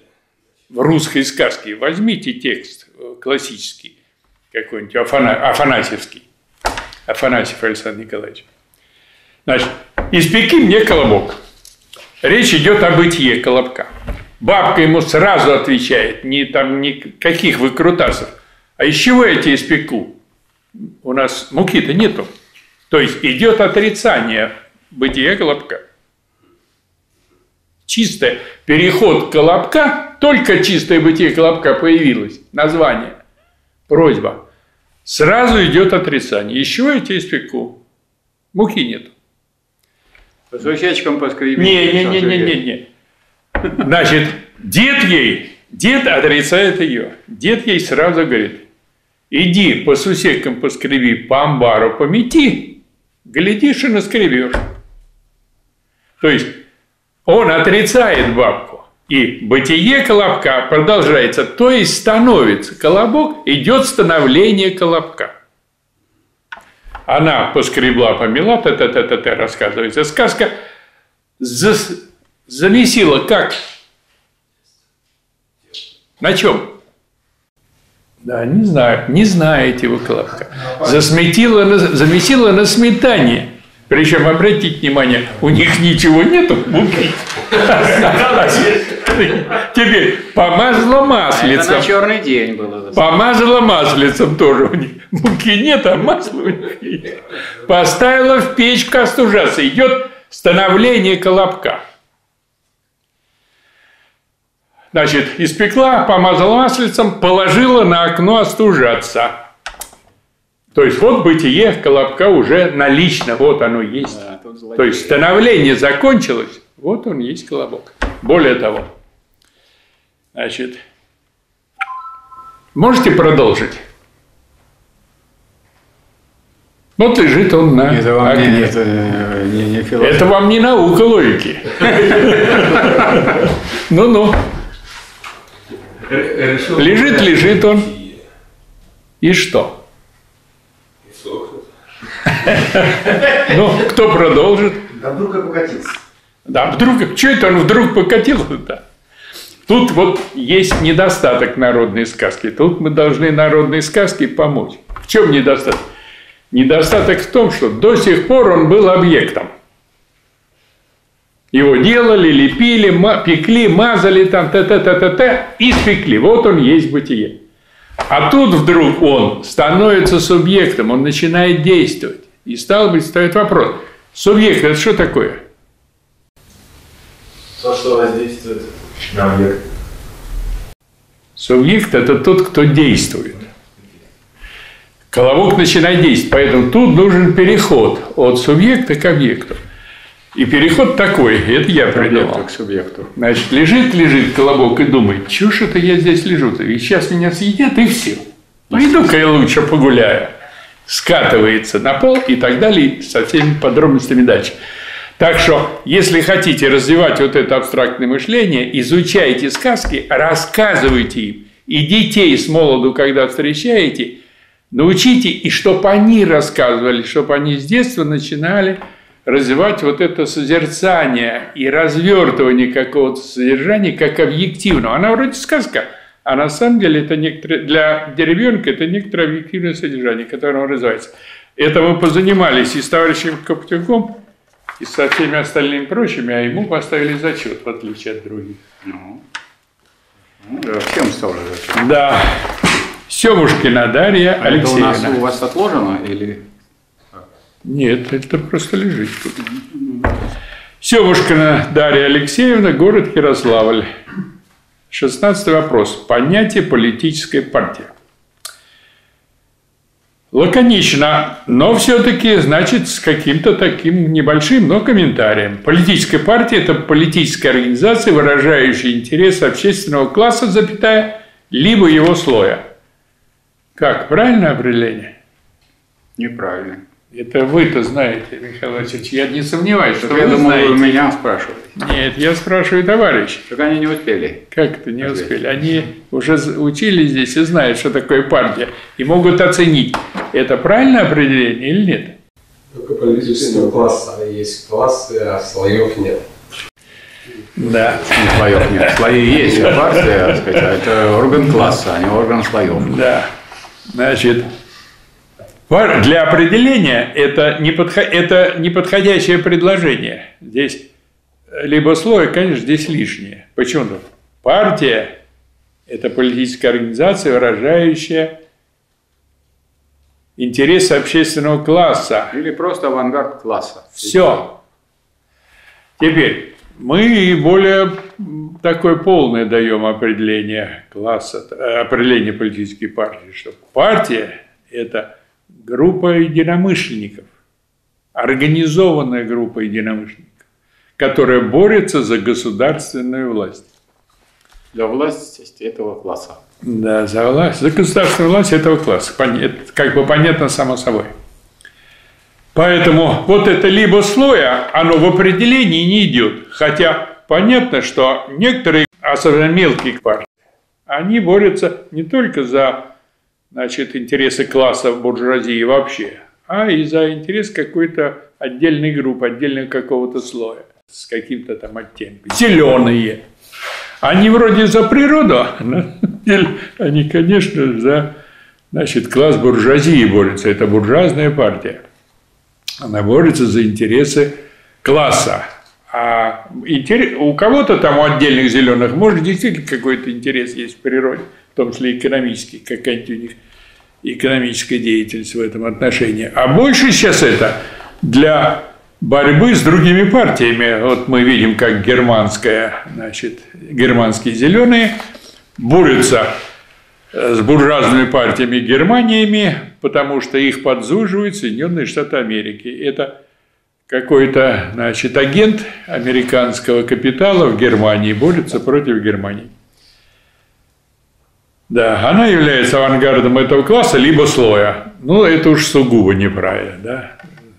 в русской сказке. Возьмите текст классический какой-нибудь Афана, Афанасьевский. Афанасьев Александр Николаевич. Значит, испеки мне колобок. Речь идет о бытие колобка. Бабка ему сразу отвечает, не там никаких выкрутасов. А из чего я тебе испеку? У нас муки-то нету. То есть идет отрицание бытия колобка. Чистое переход колобка, только чистое бытие колобка появилось, название просьба. Сразу идет отрицание. Еще я тебе испеку. Муки нет. С ручечком поскреби. Не, не, не, не, не, не. Значит, дед ей, дед отрицает ее. Дед ей сразу говорит, иди по сусекам поскреби, по амбару помети, глядишь и наскребешь. То есть он отрицает бабку. И бытие колобка продолжается, то есть становится колобок, идет становление колобка. Она поскребла, помела, т т т т т рассказывается. Сказка замесила как? На чем? Да, не знаю, не знаете вы колобка. Засметила, замесила на сметане. Причем, обратите внимание, у них ничего нету муки. Теперь помазала маслицем. Это на черный день было. Помазала маслицем тоже у них. Муки нет, а масло у них есть. Поставила в печку остужаться. Идет становление колобка. Значит, испекла, помазала маслицем, положила на окно остужаться. То есть вот бытие Колобка уже налично, вот оно есть. Да, То есть становление закончилось, вот он есть Колобок. Более того, значит, можете продолжить? Вот лежит он на это вам окне. Не, это, не, не это вам не наука логики. Ну-ну. Лежит, лежит он. И что? Ну, кто продолжит? Да вдруг и покатился. Да, вдруг, что это он вдруг покатился-то? Тут вот есть недостаток народной сказки. Тут мы должны народной сказке помочь. В чем недостаток? Недостаток в том, что до сих пор он был объектом. Его делали, лепили, пекли, мазали там, т т т т т и спекли. Вот он есть бытие. А тут вдруг он становится субъектом, он начинает действовать. И стал быть, стоит вопрос. Субъект – это что такое? То, что воздействует на объект. Субъект – это тот, кто действует. Колобок начинает действовать. Поэтому тут нужен переход от субъекта к объекту. И переход такой, это я придумал. к субъекту. Значит, лежит, лежит колобок и думает, ж это я здесь лежу-то, ведь сейчас меня съедят и все. Пойду-ка я лучше погуляю. Скатывается на пол и так далее, со всеми подробностями дальше. Так что, если хотите развивать вот это абстрактное мышление, изучайте сказки, рассказывайте им. И детей с молоду, когда встречаете, научите, и чтобы они рассказывали, чтобы они с детства начинали развивать вот это созерцание и развертывание какого-то содержания как объективного. Она вроде сказка, а на самом деле это некоторое, для ребенка это некоторое объективное содержание, которое он развивается. Это мы позанимались и с товарищем Коптюком, и со всеми остальными прочими, а ему поставили зачет, в отличие от других. Ну, ну да, всем стало зачем. Да. Семушкина Дарья А это у нас Алексеевна. у вас отложено или Нет, это просто лежит тут. Семушкина Дарья Алексеевна, город Ярославль. Шестнадцатый вопрос. Понятие политической партии. Лаконично, но все-таки, значит, с каким-то таким небольшим, но комментарием. Политическая партия – это политическая организация, выражающая интересы общественного класса, запятая, либо его слоя. Как, правильное определение? неправильно? Это вы-то знаете, Михаил Васильевич. Я не сомневаюсь, что вы я думал, знаете. вы меня спрашиваете. Нет, я спрашиваю товарищей. Так они не успели. Как это не Ответь. успели? Они уже учились здесь и знают, что такое партия. И могут оценить, это правильное определение или нет. Только политического класса есть классы, а слоев нет. Да. Ну, Слоев нет. Слои есть, а партия, так сказать, это орган класса, а не орган слоев. Да. Значит, для определения это, неподхо- это неподходящее предложение. Здесь либо слой, конечно, здесь лишнее. Почему? Партия – это политическая организация, выражающая интересы общественного класса. Или просто авангард класса. Все. Теперь мы более такое полное даем определение класса, э, определение политической партии, что партия – это группа единомышленников, организованная группа единомышленников, которая борется за государственную власть. Для власти этого класса. Да, за власть, за государственную власть этого класса. Это как бы понятно само собой. Поэтому вот это либо слоя, оно в определении не идет. Хотя понятно, что некоторые, особенно мелкие партии, они борются не только за значит, интересы класса буржуазии вообще, а и за интерес какой-то отдельной группы, отдельного какого-то слоя с каким-то там оттенком. Зеленые. Они вроде за природу, а они, конечно, за значит, класс буржуазии борются. Это буржуазная партия. Она борется за интересы класса. А интерес- у кого-то там, у отдельных зеленых, может, действительно какой-то интерес есть в природе, в том числе экономический, какая-нибудь у них экономическая деятельность в этом отношении. А больше сейчас это для борьбы с другими партиями. Вот мы видим, как германская, значит, германские зеленые борются э, с буржуазными партиями Германиями, потому что их подзуживают Соединенные Штаты Америки. Это какой-то, значит, агент американского капитала в Германии борется против Германии. Да, она является авангардом этого класса, либо слоя. Ну, это уж сугубо неправильно, да.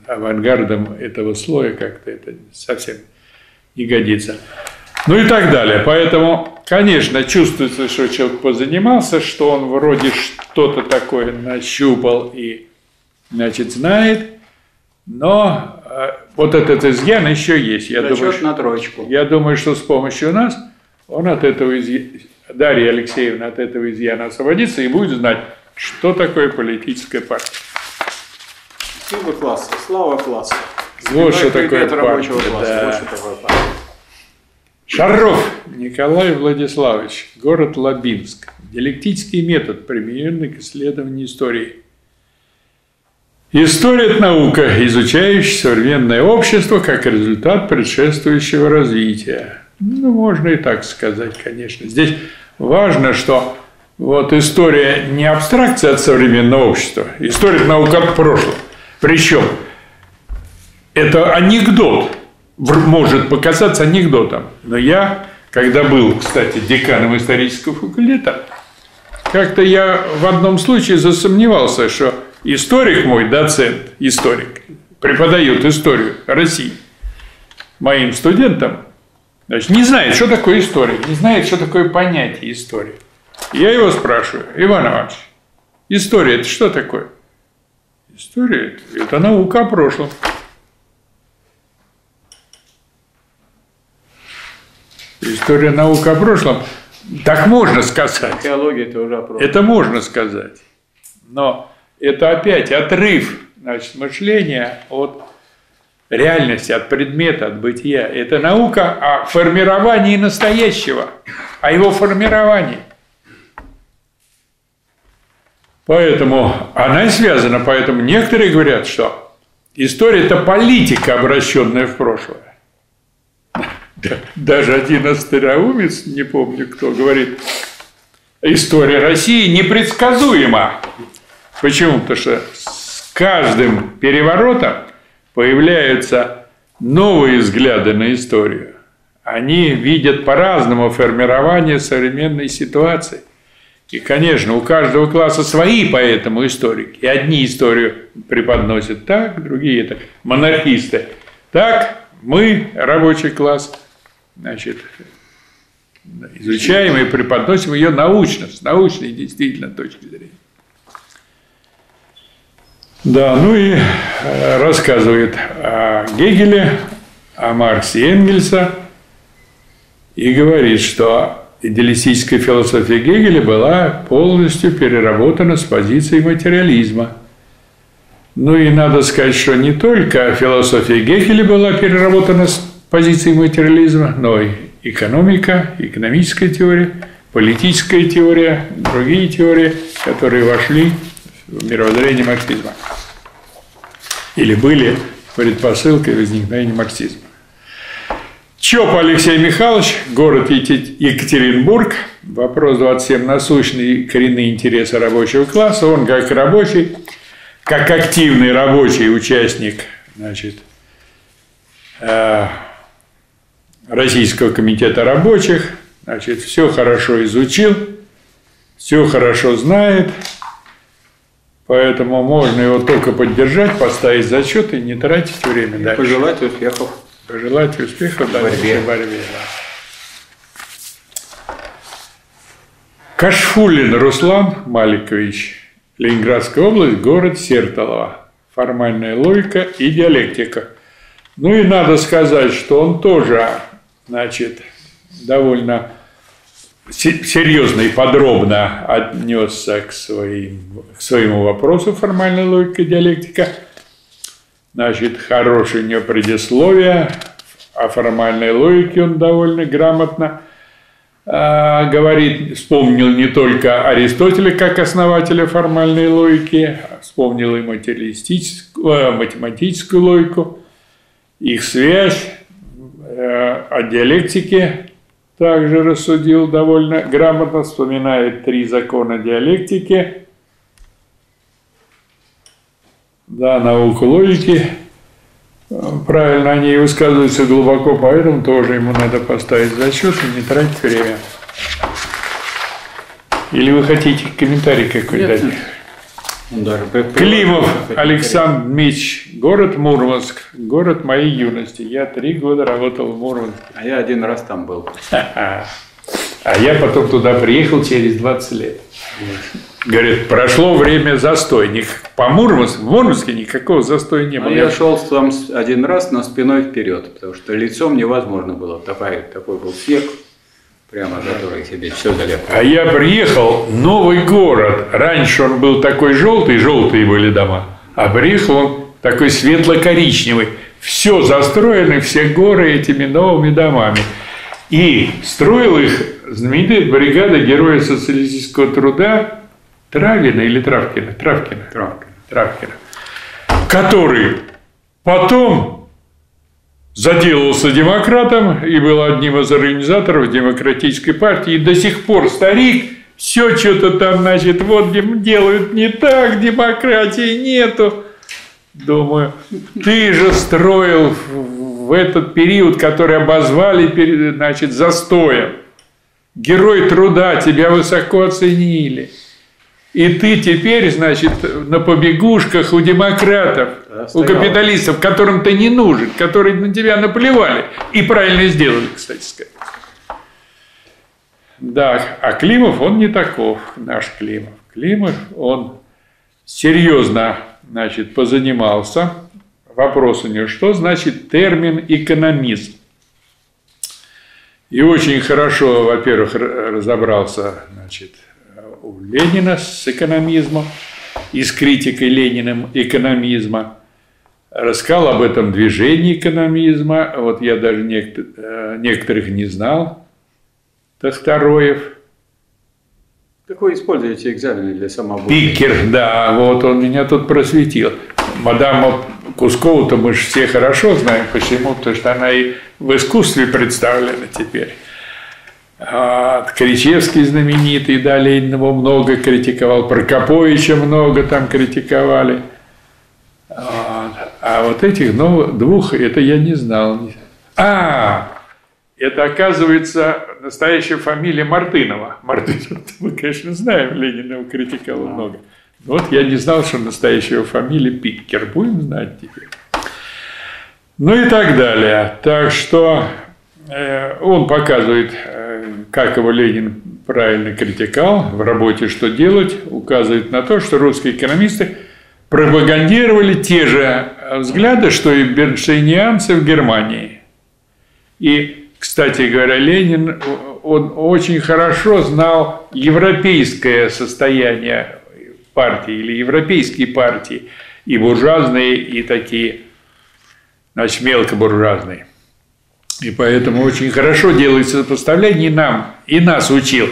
Авангардом этого слоя как-то это совсем не годится. Ну и так далее. Поэтому, конечно, чувствуется, что человек позанимался, что он вроде что-то такое нащупал и, значит, знает, но вот этот изъян еще есть. Я думаю, Зачет на троечку. я думаю, что с помощью нас он от этого изъя... Дарья Алексеевна от этого изъяна освободится и будет знать, что такое политическая партия. Сила класса, слава класса. Вот что Прикрепляет такое рабочего партия. класса. да. Вот что такое партия. Шаров Николай Владиславович, город Лабинск. Диалектический метод, примененный к исследованию истории. История – это наука, изучающая современное общество как результат предшествующего развития. Ну, можно и так сказать, конечно. Здесь важно, что вот история не абстракция от современного общества, история – это наука от прошлого. Причем это анекдот, может показаться анекдотом, но я, когда был, кстати, деканом исторического факультета, как-то я в одном случае засомневался, что историк мой, доцент, историк, преподает историю России моим студентам, значит, не знает, что такое история, не знает, что такое понятие истории. Я его спрашиваю, Иван Иванович, история – это что такое? История – это наука о прошлом. История наука о прошлом. Так можно сказать. Археология – это уже о прошлом. Это можно сказать. Но это опять отрыв значит, мышления от реальности, от предмета, от бытия. Это наука о формировании настоящего, о его формировании. Поэтому она и связана, поэтому некоторые говорят, что история – это политика, обращенная в прошлое. Даже один остроумец, не помню кто, говорит, история России непредсказуема. Почему? Потому что с каждым переворотом появляются новые взгляды на историю. Они видят по-разному формирование современной ситуации. И, конечно, у каждого класса свои поэтому историки. И одни историю преподносят так, другие так. Монархисты. Так, мы, рабочий класс, значит, изучаем и преподносим ее научно, с научной действительно точки зрения. Да, ну и э, рассказывает о Гегеле, о Марксе и Энгельса и говорит, что идеалистическая философия Гегеля была полностью переработана с позиции материализма. Ну и надо сказать, что не только философия Гегеля была переработана с позиции материализма, но и экономика, экономическая теория, политическая теория, другие теории, которые вошли в мировоззрение марксизма. Или были предпосылкой возникновения марксизма. Чоп Алексей Михайлович, город Екатеринбург, вопрос 27, насущные коренные интересы рабочего класса, он как рабочий, как активный рабочий участник значит, э, Российского комитета рабочих, значит, все хорошо изучил, все хорошо знает, поэтому можно его только поддержать, поставить зачет и не тратить время дальше. Пожелать успехов. Пожелать успехов в борьбе. борьбе да. Кашфулин Руслан Маликович, Ленинградская область, город Сертолово. Формальная логика и диалектика. Ну и надо сказать, что он тоже значит, довольно серьезно и подробно отнесся к, своим, к своему вопросу формальной логика диалектика. Значит, хорошее у него предисловие, о формальной логике он довольно грамотно э, говорит, вспомнил не только Аристотеля как основателя формальной логики, вспомнил и материалистическую, э, математическую логику, их связь, Э, о диалектике также рассудил довольно грамотно, вспоминает три закона диалектики, да, науку логики, правильно они высказываются глубоко, поэтому тоже ему надо поставить зачет и не тратить время. Или вы хотите комментарий какой-то? Даже Климов Александр Мич, город Мурманск, город моей юности. Я три года работал в Мурманске. А я один раз там был. А я потом туда приехал через 20 лет. Говорит, прошло время застой. По Мурманску, в Мурманске никакого застоя не было. А я шел там один раз, но спиной вперед, потому что лицом невозможно было. Такой, такой был снег прямо который тебе все далеко. А я приехал, новый город. Раньше он был такой желтый, желтые были дома. А приехал он такой светло-коричневый. Все застроено, все горы этими новыми домами. И строил их знаменитая бригада Героя социалистического труда Травина или Травкина? Травкина. Травкина. Травкина. Который потом заделался демократом и был одним из организаторов демократической партии. И до сих пор старик все что-то там, значит, вот делают не так, демократии нету. Думаю, ты же строил в этот период, который обозвали, значит, застоем. Герой труда, тебя высоко оценили. И ты теперь, значит, на побегушках у демократов, у капиталистов, которым ты не нужен, которые на тебя наплевали. И правильно сделали, кстати сказать. Да, а Климов, он не таков, наш Климов. Климов, он серьезно, значит, позанимался. Вопрос у него, что значит термин экономизм? И очень хорошо, во-первых, разобрался, значит, у Ленина с экономизмом и с критикой Лениным экономизма. Рассказал об этом движении экономизма. Вот я даже э, некоторых не знал. Тахтароев. Так вы используете экзамены для самообучения. Пикер, да, вот он меня тут просветил. Мадама Кускову-то мы же все хорошо знаем. Почему? Потому что она и в искусстве представлена теперь. А, Кричевский знаменитый, да, Ленин его много критиковал, Прокоповича много там критиковали. А, а вот этих ну, двух, это я не знал. А, это, оказывается, настоящая фамилия Мартынова. Мартынова мы, конечно, знаем, Ленин его критиковал много. Вот я не знал, что настоящая фамилия Пиккер. Будем знать теперь. Ну и так далее. Так что э, он показывает, э, как его Ленин правильно критиковал в работе «Что делать», указывает на то, что русские экономисты пропагандировали те же взгляды, что и бернштейнианцы в Германии. И, кстати говоря, Ленин, он очень хорошо знал европейское состояние партии или европейские партии, и буржуазные, и такие, значит, мелкобуржуазные. И поэтому очень хорошо делается сопоставление и нам, и нас учил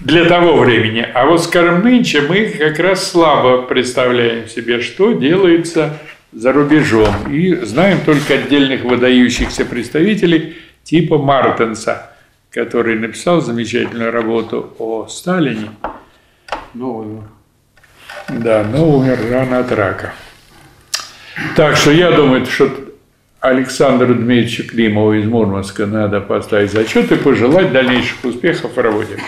для того времени. А вот, скажем, нынче мы как раз слабо представляем себе, что делается за рубежом. И знаем только отдельных выдающихся представителей типа Мартенса, который написал замечательную работу о Сталине. Новую да, но умер рано от рака. Так что я думаю, что Александру Дмитриевичу Климову из Мурманска надо поставить зачет и пожелать дальнейших успехов в работе.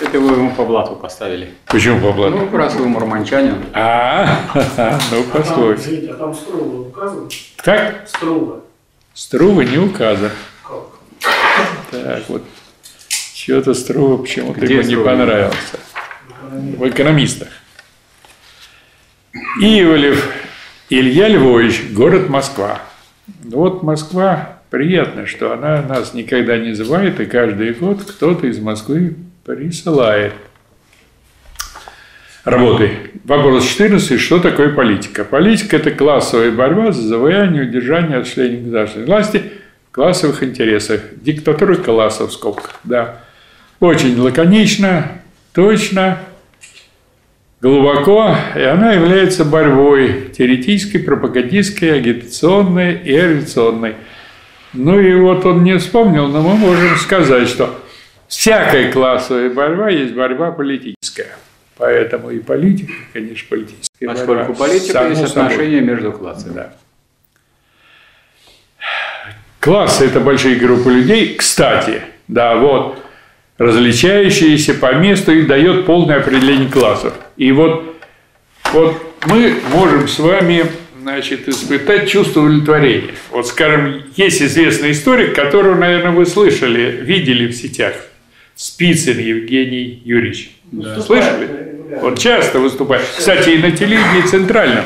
Это вы ему по блату поставили. Почему по блату? Ну, раз вы мурманчанин. А, ну послушай. Извините, а там Струва указан? Как? Струва. Струва не указан. Как? Так, вот. Чего-то Струва почему-то ему не понравился. В экономистах. Ивлев Илья Львович, город Москва. Ну Вот Москва, приятно, что она нас никогда не забывает, и каждый год кто-то из Москвы присылает работы. Вопрос 14. Что такое политика? Политика – это классовая борьба за завоевание удержание осуществления государственной власти в классовых интересах. Диктатура классов в. Да. Очень лаконично, точно, глубоко, и она является борьбой теоретической, пропагандистской, агитационной и авиационной. Ну и вот он не вспомнил, но мы можем сказать, что всякая классовая борьба есть борьба политическая. Поэтому и политика, конечно, политическая Поскольку борьба. политика Само есть собой. отношения между классами. Да. Классы – это большие группы людей. Кстати, да, вот, различающиеся по месту и дает полное определение классов. И вот, вот мы можем с вами значит, испытать чувство удовлетворения. Вот, скажем, есть известный историк, которого, наверное, вы слышали, видели в сетях. Спицын Евгений Юрьевич. Да. Слышали? Он часто выступает. Кстати, и на телевидении центральном.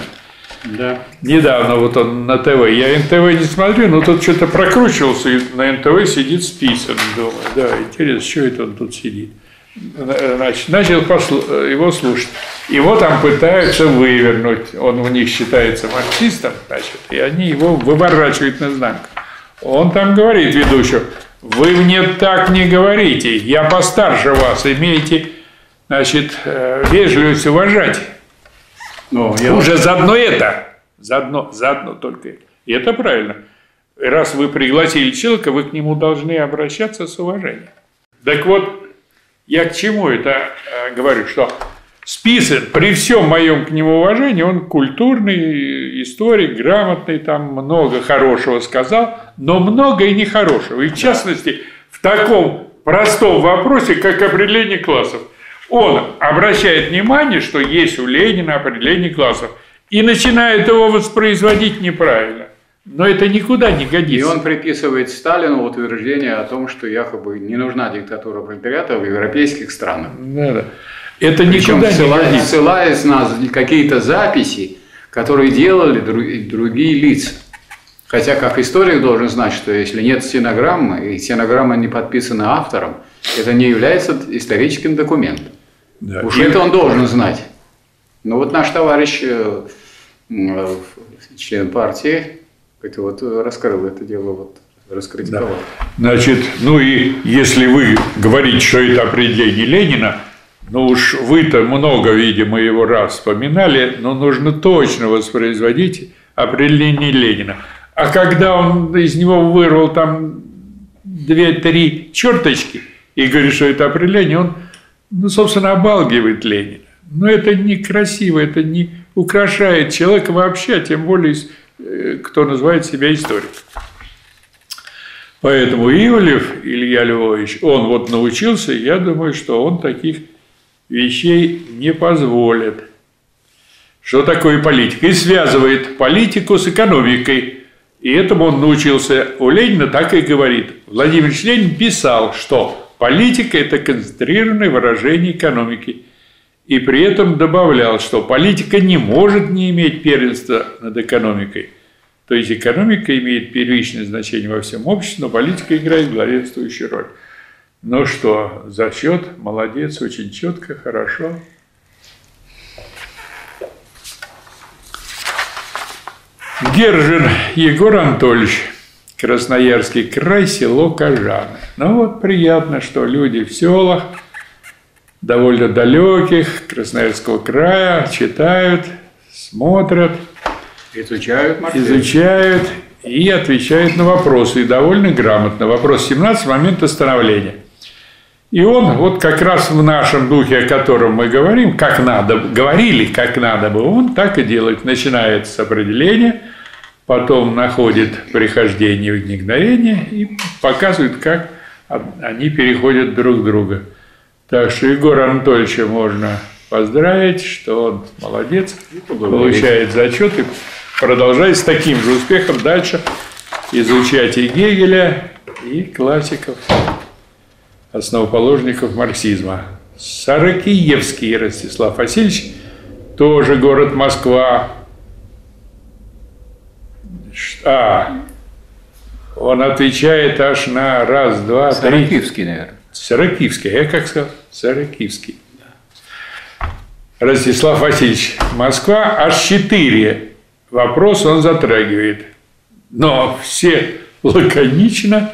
Да. Недавно вот он на ТВ. Я НТВ не смотрю, но тут что-то прокручивался, и на НТВ сидит Спицын. Думаю, да, интересно, что это он тут сидит. Значит, начал послу- его слушать. Его там пытаются вывернуть. Он у них считается марксистом, значит, и они его выворачивают наизнанку. Он там говорит ведущему, вы мне так не говорите, я постарше вас, имеете, значит, э, вежливость уважать. Но я Уже заодно это, заодно, заодно только это. И это правильно. Раз вы пригласили человека, вы к нему должны обращаться с уважением. Так вот, я к чему это э, говорю, что Списан, при всем моем к нему уважении, он культурный историк, грамотный, там много хорошего сказал, но много и нехорошего. И в частности, в таком простом вопросе, как определение классов. Он обращает внимание, что есть у Ленина определение классов, и начинает его воспроизводить неправильно. Но это никуда не И годится. он приписывает Сталину утверждение о том, что якобы не нужна диктатура пролетариата в европейских странах. Да-да. Это Причем никуда не ссылаясь, годится. ссылаясь на какие-то записи, которые делали дру- другие лица. Хотя как историк должен знать, что если нет стенограммы, и стенограмма не подписана автором, это не является историческим документом. Да. Уж И- это он должен знать. Но вот наш товарищ, э, э, член партии, это вот э, раскрыл это дело, вот раскритиковал. Значит, ну и если вы говорите, что это определение Ленина, ну уж вы-то много, видимо, его раз вспоминали, но нужно точно воспроизводить определение Ленина. А когда он из него вырвал там две-три черточки и говорит, что это определение, он, ну, собственно, обалгивает Ленина. Но это некрасиво, это не украшает человека вообще, а тем более, э, кто называет себя историком. Поэтому Ивлев Илья Львович, он вот научился, я думаю, что он таких вещей не позволит. Что такое политика? И связывает политику с экономикой. И этому он научился у Ленина, так и говорит. Владимир Ленин писал, что политика – это концентрированное выражение экономики. И при этом добавлял, что политика не может не иметь первенства над экономикой. То есть экономика имеет первичное значение во всем обществе, но политика играет главенствующую роль. Ну что, зачет, молодец, очень четко, хорошо. Гержин Егор Анатольевич, Красноярский край, село Кожаны. Ну вот приятно, что люди в селах, довольно далеких, Красноярского края, читают, смотрят, Изучают Марксизм. изучают и отвечают на вопросы, и довольно грамотно. Вопрос 17 – момент становления. И он вот как раз в нашем духе, о котором мы говорим, как надо, говорили, как надо бы, он так и делает. Начинает с определения, потом находит прихождение и вникновение и показывает, как они переходят друг в друга. Так что Егора Анатольевича можно поздравить, что он молодец, получает зачет и продолжает с таким же успехом дальше изучать и Гегеля, и классиков, основоположников марксизма. Саракиевский Ростислав Васильевич, тоже город Москва. А, он отвечает аж на раз, два, три. Саракивский, наверное. Саракивский, я как сказал? Саракивский. Ростислав Васильевич, Москва, аж четыре вопроса он затрагивает. Но все лаконично,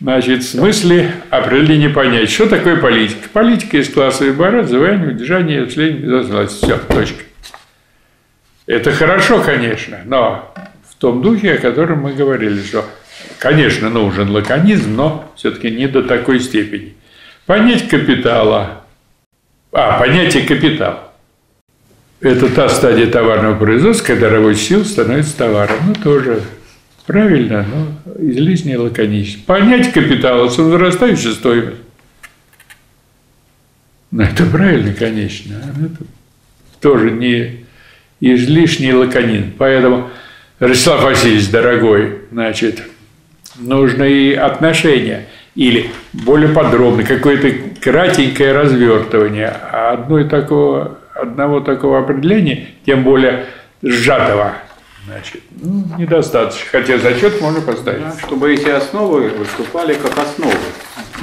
значит, в смысле определения понять, что такое политика. Политика есть классовый борьба, отзывание, удержание, отслеживание, безопасность. Все, точка. Это хорошо, конечно, но в том духе, о котором мы говорили, что, конечно, нужен лаконизм, но все-таки не до такой степени. Понять капитала, а, понятие капитал. Это та стадия товарного производства, когда рабочая сила становится товаром. Ну, тоже правильно, но излишне лаконично. Понять капитал – это возрастающая стоимость. Ну, это правильно, конечно. а Это тоже не излишний лаконизм. Поэтому, Ростислав Васильевич, дорогой, значит, нужно и отношения или более подробно, какое-то кратенькое развертывание. А одной такого, одного такого определения, тем более сжатого, значит, ну, недостаточно. Хотя зачет можно поставить. Да, чтобы эти основы выступали как основы,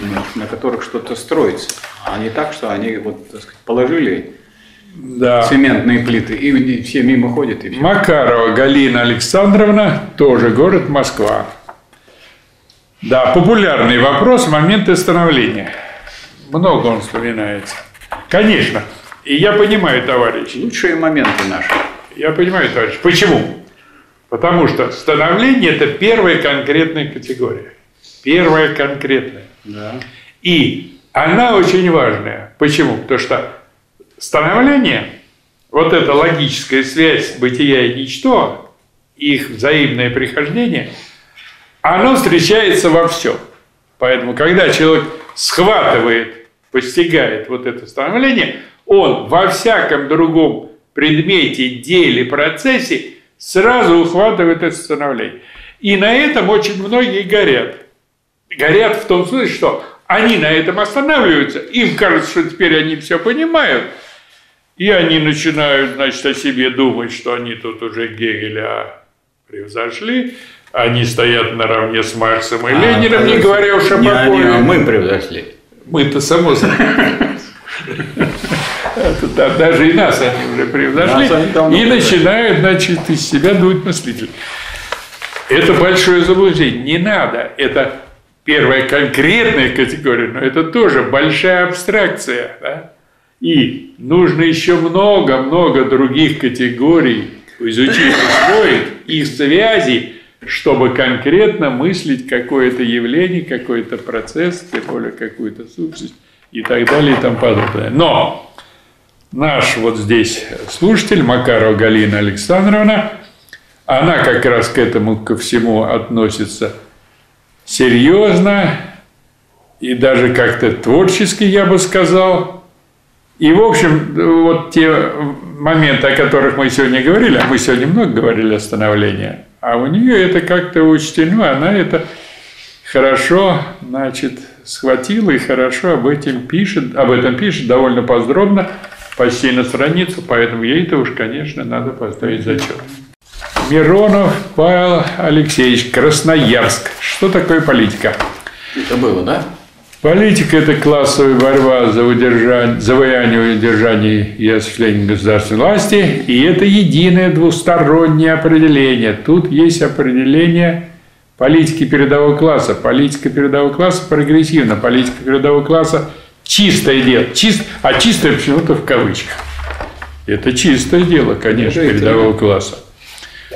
на, на которых что-то строится, а не так, что они вот, так сказать, положили Да. цементные плиты и все мимо ходят и все. Макарова Галина Александровна, тоже город Москва. Да, популярный вопрос моменты становления. Много он вспоминается. Конечно. И я понимаю, товарищ. Лучшие моменты наши. Я понимаю, товарищ. Почему? Потому что становление – это первая конкретная категория. Первая конкретная. Да. И она очень важная. Почему? Потому что становление, вот эта логическая связь бытия и ничто, их взаимное прихождение, оно встречается во всем. Поэтому, когда человек схватывает, постигает вот это становление, он во всяком другом предмете, деле, процессе сразу ухватывает это становление. И на этом очень многие горят. Горят в том смысле, что они на этом останавливаются, им кажется, что теперь они все понимают, и они начинают, значит, о себе думать, что они тут уже Гегеля превзошли, они стоят наравне с Марксом и А, Лениным, не говоря уж о они, а Попове. мы превзошли. Мы-то само да, Даже и нас они уже превзошли. И начинают, значит, из себя дуть мыслитель. Это большое заблуждение. Не надо. Это первая конкретная категория, но это тоже большая абстракция. да? И нужно еще много-много других категорий изучить, усвоить их связи, чтобы конкретно мыслить какое-то явление, какой-то процесс, тем более какую-то сущность и так далее и тому подобное. Но наш вот здесь слушатель, Макарова Галина Александровна, она как раз к этому ко всему относится серьезно и даже как-то творчески, я бы сказал. И, в общем, вот те моменты, о которых мы сегодня говорили, а мы сегодня много говорили о становлении, а у нее это как-то учтено, она это хорошо, значит, схватила и хорошо об этом пишет, об этом пишет довольно подробно, почти на страницу, поэтому ей это уж, конечно, надо поставить зачет. Миронов Павел Алексеевич, Красноярск. Что такое политика? Это было, да? Политика – это классовая борьба за удержание, завоевание, удержание и осуществление государственной власти, и это единое двустороннее определение. Тут есть определение политики передового класса. Политика передового класса прогрессивна, политика передового класса – чистое дело. Чист, а чистое почему-то в кавычках. Это чистое дело, конечно, Это- это- передового класса.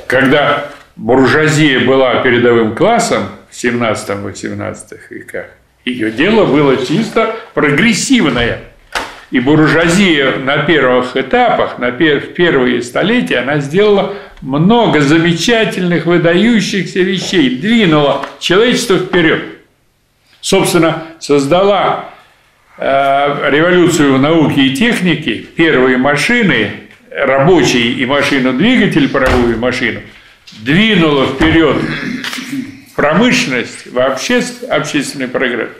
Когда буржуазия была передовым классом в 17-18 веках, ее дело было чисто прогрессивное. И буржуазия на первых этапах, на пер- в первые столетия, она сделала много замечательных, выдающихся вещей, двинула человечество вперед. Собственно, создала э, революцию в науке и технике, первые машины, рабочие и машину-двигатель, паровую машину, двинула вперед промышленность, вообще общественный прогресс.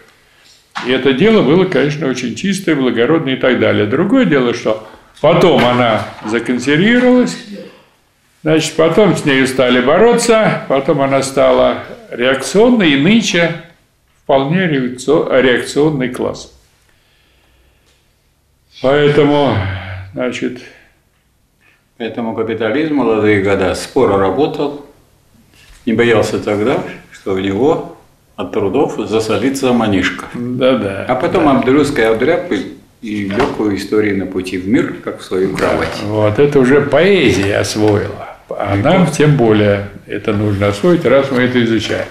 И это дело было, конечно, очень чистое, благородное и так далее. Другое дело, что потом она законсервировалась, значит, потом с нею стали бороться, потом она стала реакционной, и нынче вполне реакцио- реакционный класс. Поэтому, значит, Поэтому капитализм в молодые года споро работал, не боялся тогда, что у него от трудов засолится манишка. да-да. А потом обдрюзгай обдряп и, и лег у истории на пути в мир, как в свою кровать. Вот это уже поэзия освоила. А нам тем более это нужно освоить, раз мы это изучаем.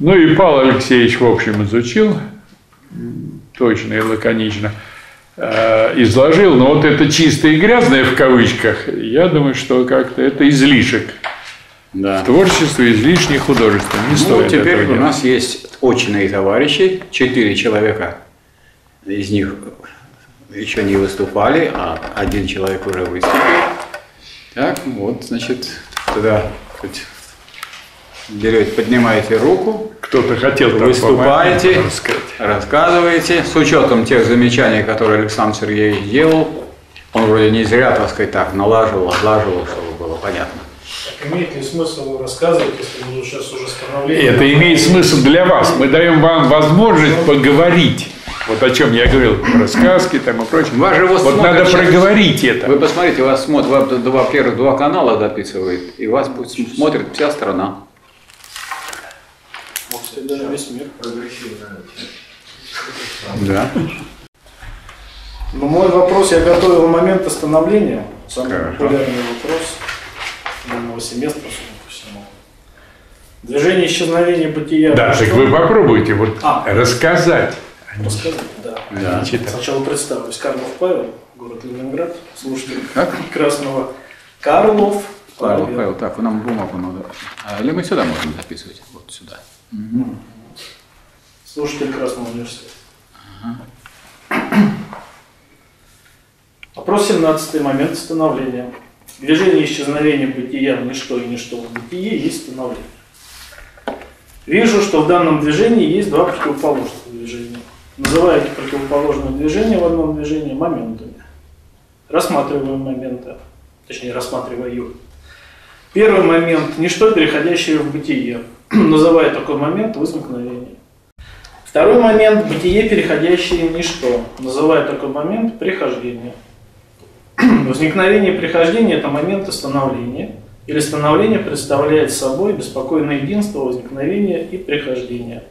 Ну и Павел Алексеевич, в общем, изучил точно и лаконично э, изложил, но вот это чистое и грязное в кавычках, я думаю, что как-то это излишек. Да. Творчество излишне художество. Не Ну, стоит теперь этого у делать. нас есть очные товарищи, четыре человека. Из них еще не выступали, а один человек уже выступил. Так, вот, значит, тогда хоть берете, поднимаете руку, Кто-то хотел там выступаете, рассказываете, с учетом тех замечаний, которые Александр Сергеевич делал. Он вроде не зря, так сказать, так налаживал, отлаживал, чтобы было понятно. Имеет ли смысл рассказывать, если мы сейчас уже становление? Это имеет смысл для вас. Мы даем вам возможность поговорить. Вот о чем я говорил, про сказки там и прочее. Вас же вот Вот смотрят надо сейчас. проговорить это. Вы посмотрите, вас смотрят, два, во-первых, два канала записывают, и вас смотрит вся страна. Кстати, даже весь мир. Да. Но мой вопрос я готовил момент становления. Самый Хорошо. популярный вопрос данного семестра, судя по всему. Движение исчезновения бытия. Да, так вы попробуйте вот А. рассказать. Рассказать, да. Да. Сначала представлюсь. Карлов Павел, город Ленинград, слушатель Как? Красного. Карлов Павел, Павел. Павел, так, нам бумагу надо. А, или мы сюда можем записывать? Вот сюда. Слушатель Красного университета. Вопрос 17 момент становления. Движение исчезновения бытия в ничто и ничто в бытие есть становление. Вижу, что в данном движении есть два противоположных движения. Называю эти противоположные движения в одном движении моментами. Рассматриваем моменты, точнее рассматриваю. Первый момент – ничто, переходящее в бытие. Называю такой момент возникновение. Второй момент – бытие, переходящее в ничто. Называю такой момент прихождение. Возникновение и прихождение – это моменты становления, или становление представляет собой беспокойное единство возникновения и прихождения.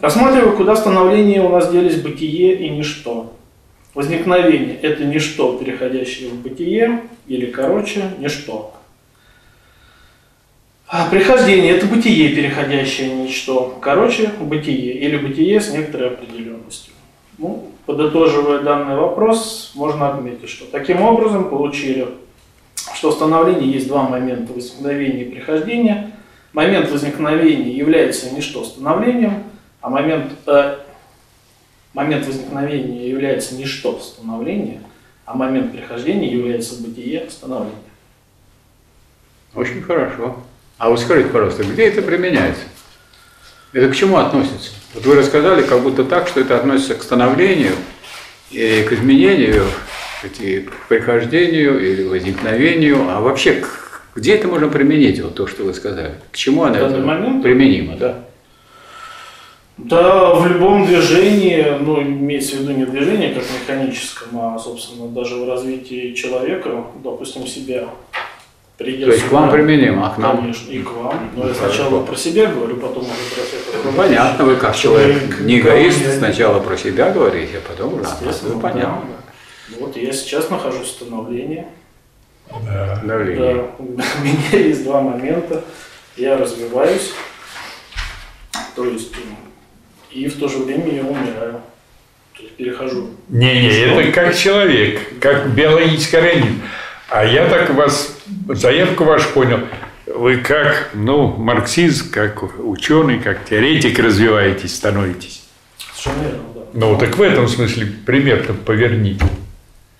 Рассматриваю, куда становления у нас делись бытие и ничто. Возникновение – это ничто, переходящее в бытие, или, короче, ничто. А прихождение – это бытие, переходящее в ничто. Короче, бытие или бытие с некоторой определенностью. Ну, подытоживая данный вопрос, можно отметить, что таким образом получили, что в становлении есть два момента возникновения и прихождения. Момент возникновения является ничто становлением, а момент, э, момент возникновения является ничто становления, а момент прихождения является бытие становления. Очень хорошо. А вот скажите, пожалуйста, где это применяется? Это к чему относится? Вот вы рассказали как будто так, что это относится к становлению и к изменению, и к прихождению или возникновению. А вообще, где это можно применить, вот то, что вы сказали? К чему оно это момент? применимо, да? Да, в любом движении, ну, имеется в виду не движение как механическом, а, собственно, даже в развитии человека, допустим, себя. Придя То есть к вам применимо, а к нам? Конечно, и к вам. Но я Ну, сначала хорошо. про себя говорю, потом уже про всех Ну, понятно, вы как человек не никого эгоист, не- сначала про себя говорите, а потом уже. Естественно, Ну, понятно. да. Вот я сейчас нахожусь в становлении. Да. Давление. Да, у меня есть два момента. Я развиваюсь, то есть м, и в то же время я умираю. То есть перехожу. Не-не, это как человек, как биологический организм. А я так вас, заявку вашу понял, вы как, ну, марксист, как ученый, как теоретик развиваетесь, становитесь. Совершенно верно, да. Ну, так в этом смысле пример-то поверните.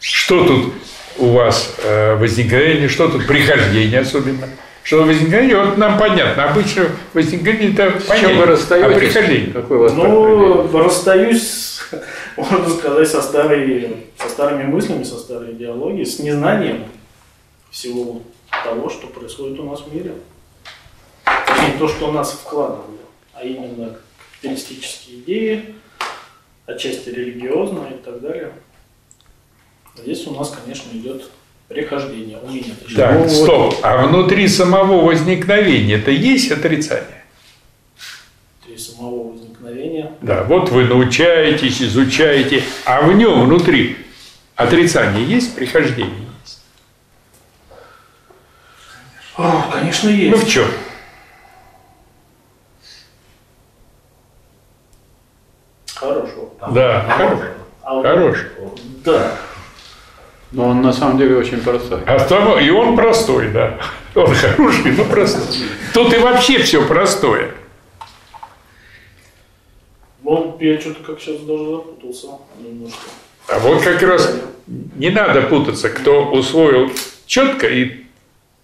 Что тут у вас э, возникновение, что тут прихождение особенно? Что возникновение, вот нам понятно. Обычно возникновение это С чем понятно. вы А прихождение? Какой у вас Ну, расстаюсь, можно сказать, со, старой, со старыми мыслями, со старой идеологией, с незнанием всего того, что происходит у нас в мире. Точнее, то, что у нас вкладывали, а именно капиталистические идеи, отчасти религиозные и так далее. Здесь у нас, конечно, идет прихождение, у меня точнее. Так, Ну, вот- стоп. А внутри самого возникновения это есть отрицание? Внутри самого возникновения. Да, вот вы научаетесь, изучаете, а в нем внутри отрицание есть, прихождение есть. О, конечно, Ну есть. в чем? Хорошего. Да, хоро- А хороший. Да. Но он на самом деле очень простой. А там- и он простой, да. Он хороший, но простой. Тут и вообще все простое. Ну, я что-то как сейчас даже запутался немножко. А вот как раз не надо путаться, кто усвоил четко и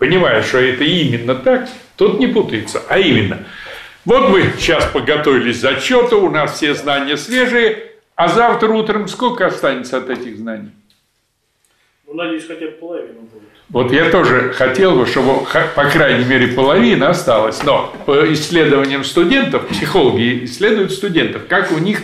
понимает, что это именно так, тот не путается. А именно, вот мы сейчас подготовились к зачету, у нас все знания свежие, а завтра утром сколько останется от этих знаний? Ну, надеюсь, хотя бы половина будет. Вот я тоже хотел бы, чтобы, по крайней мере, половина осталась. Но по исследованиям студентов, психологи исследуют студентов, как у них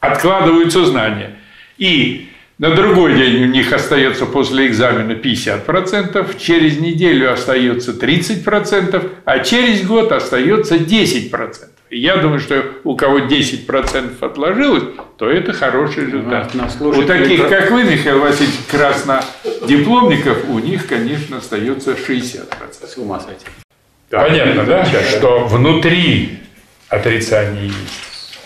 откладываются знания. И на другой день у них остается после экзамена 50%, через неделю остается 30%, а через год остается 10%. Я думаю, что у кого 10% отложилось, то это хороший результат. У таких, как вы, Михаил Васильевич, краснодипломников, у них, конечно, остается 60%. С ума сойти. Понятно, да, что внутри отрицание есть.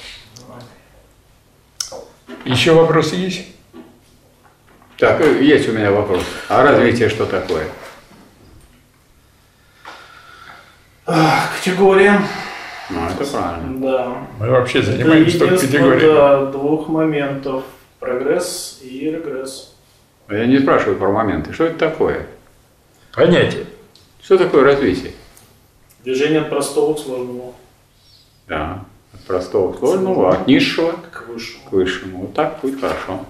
Еще вопросы есть? Так, э, есть у меня вопрос. А развитие что такое? Категория. Ну, это правильно. Да. Мы вообще занимаемся только категорией. да, двух моментов. Прогресс и регресс. А Я не спрашиваю про моменты. Что это такое? Понятие. Что такое развитие? Движение от простого к сложному. Да. От простого к сложному, от низшего К высшему. к высшему. Вот так будет хорошо.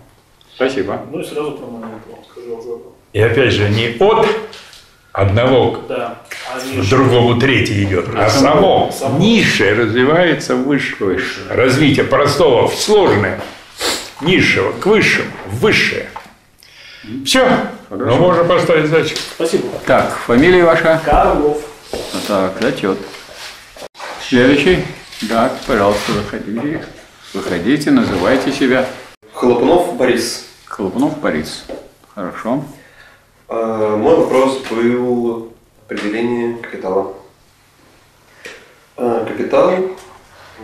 Спасибо. Ну и сразу про об И опять же, не от одного к Да. А к другому третий идет, а само, Само. низшее развивается выше. Выше. Развитие простого в сложное, низшего к высшему, в высшее. Все, ну можно поставить задачу. Спасибо. Так, фамилия ваша? Карлов. Так, зачет. Следующий. Да, пожалуйста, выходите. Выходите, называйте себя. Хлопунов Борис. Колпунов Борис. Хорошо. А, Мой вопрос был определение капитала. А, Капитал,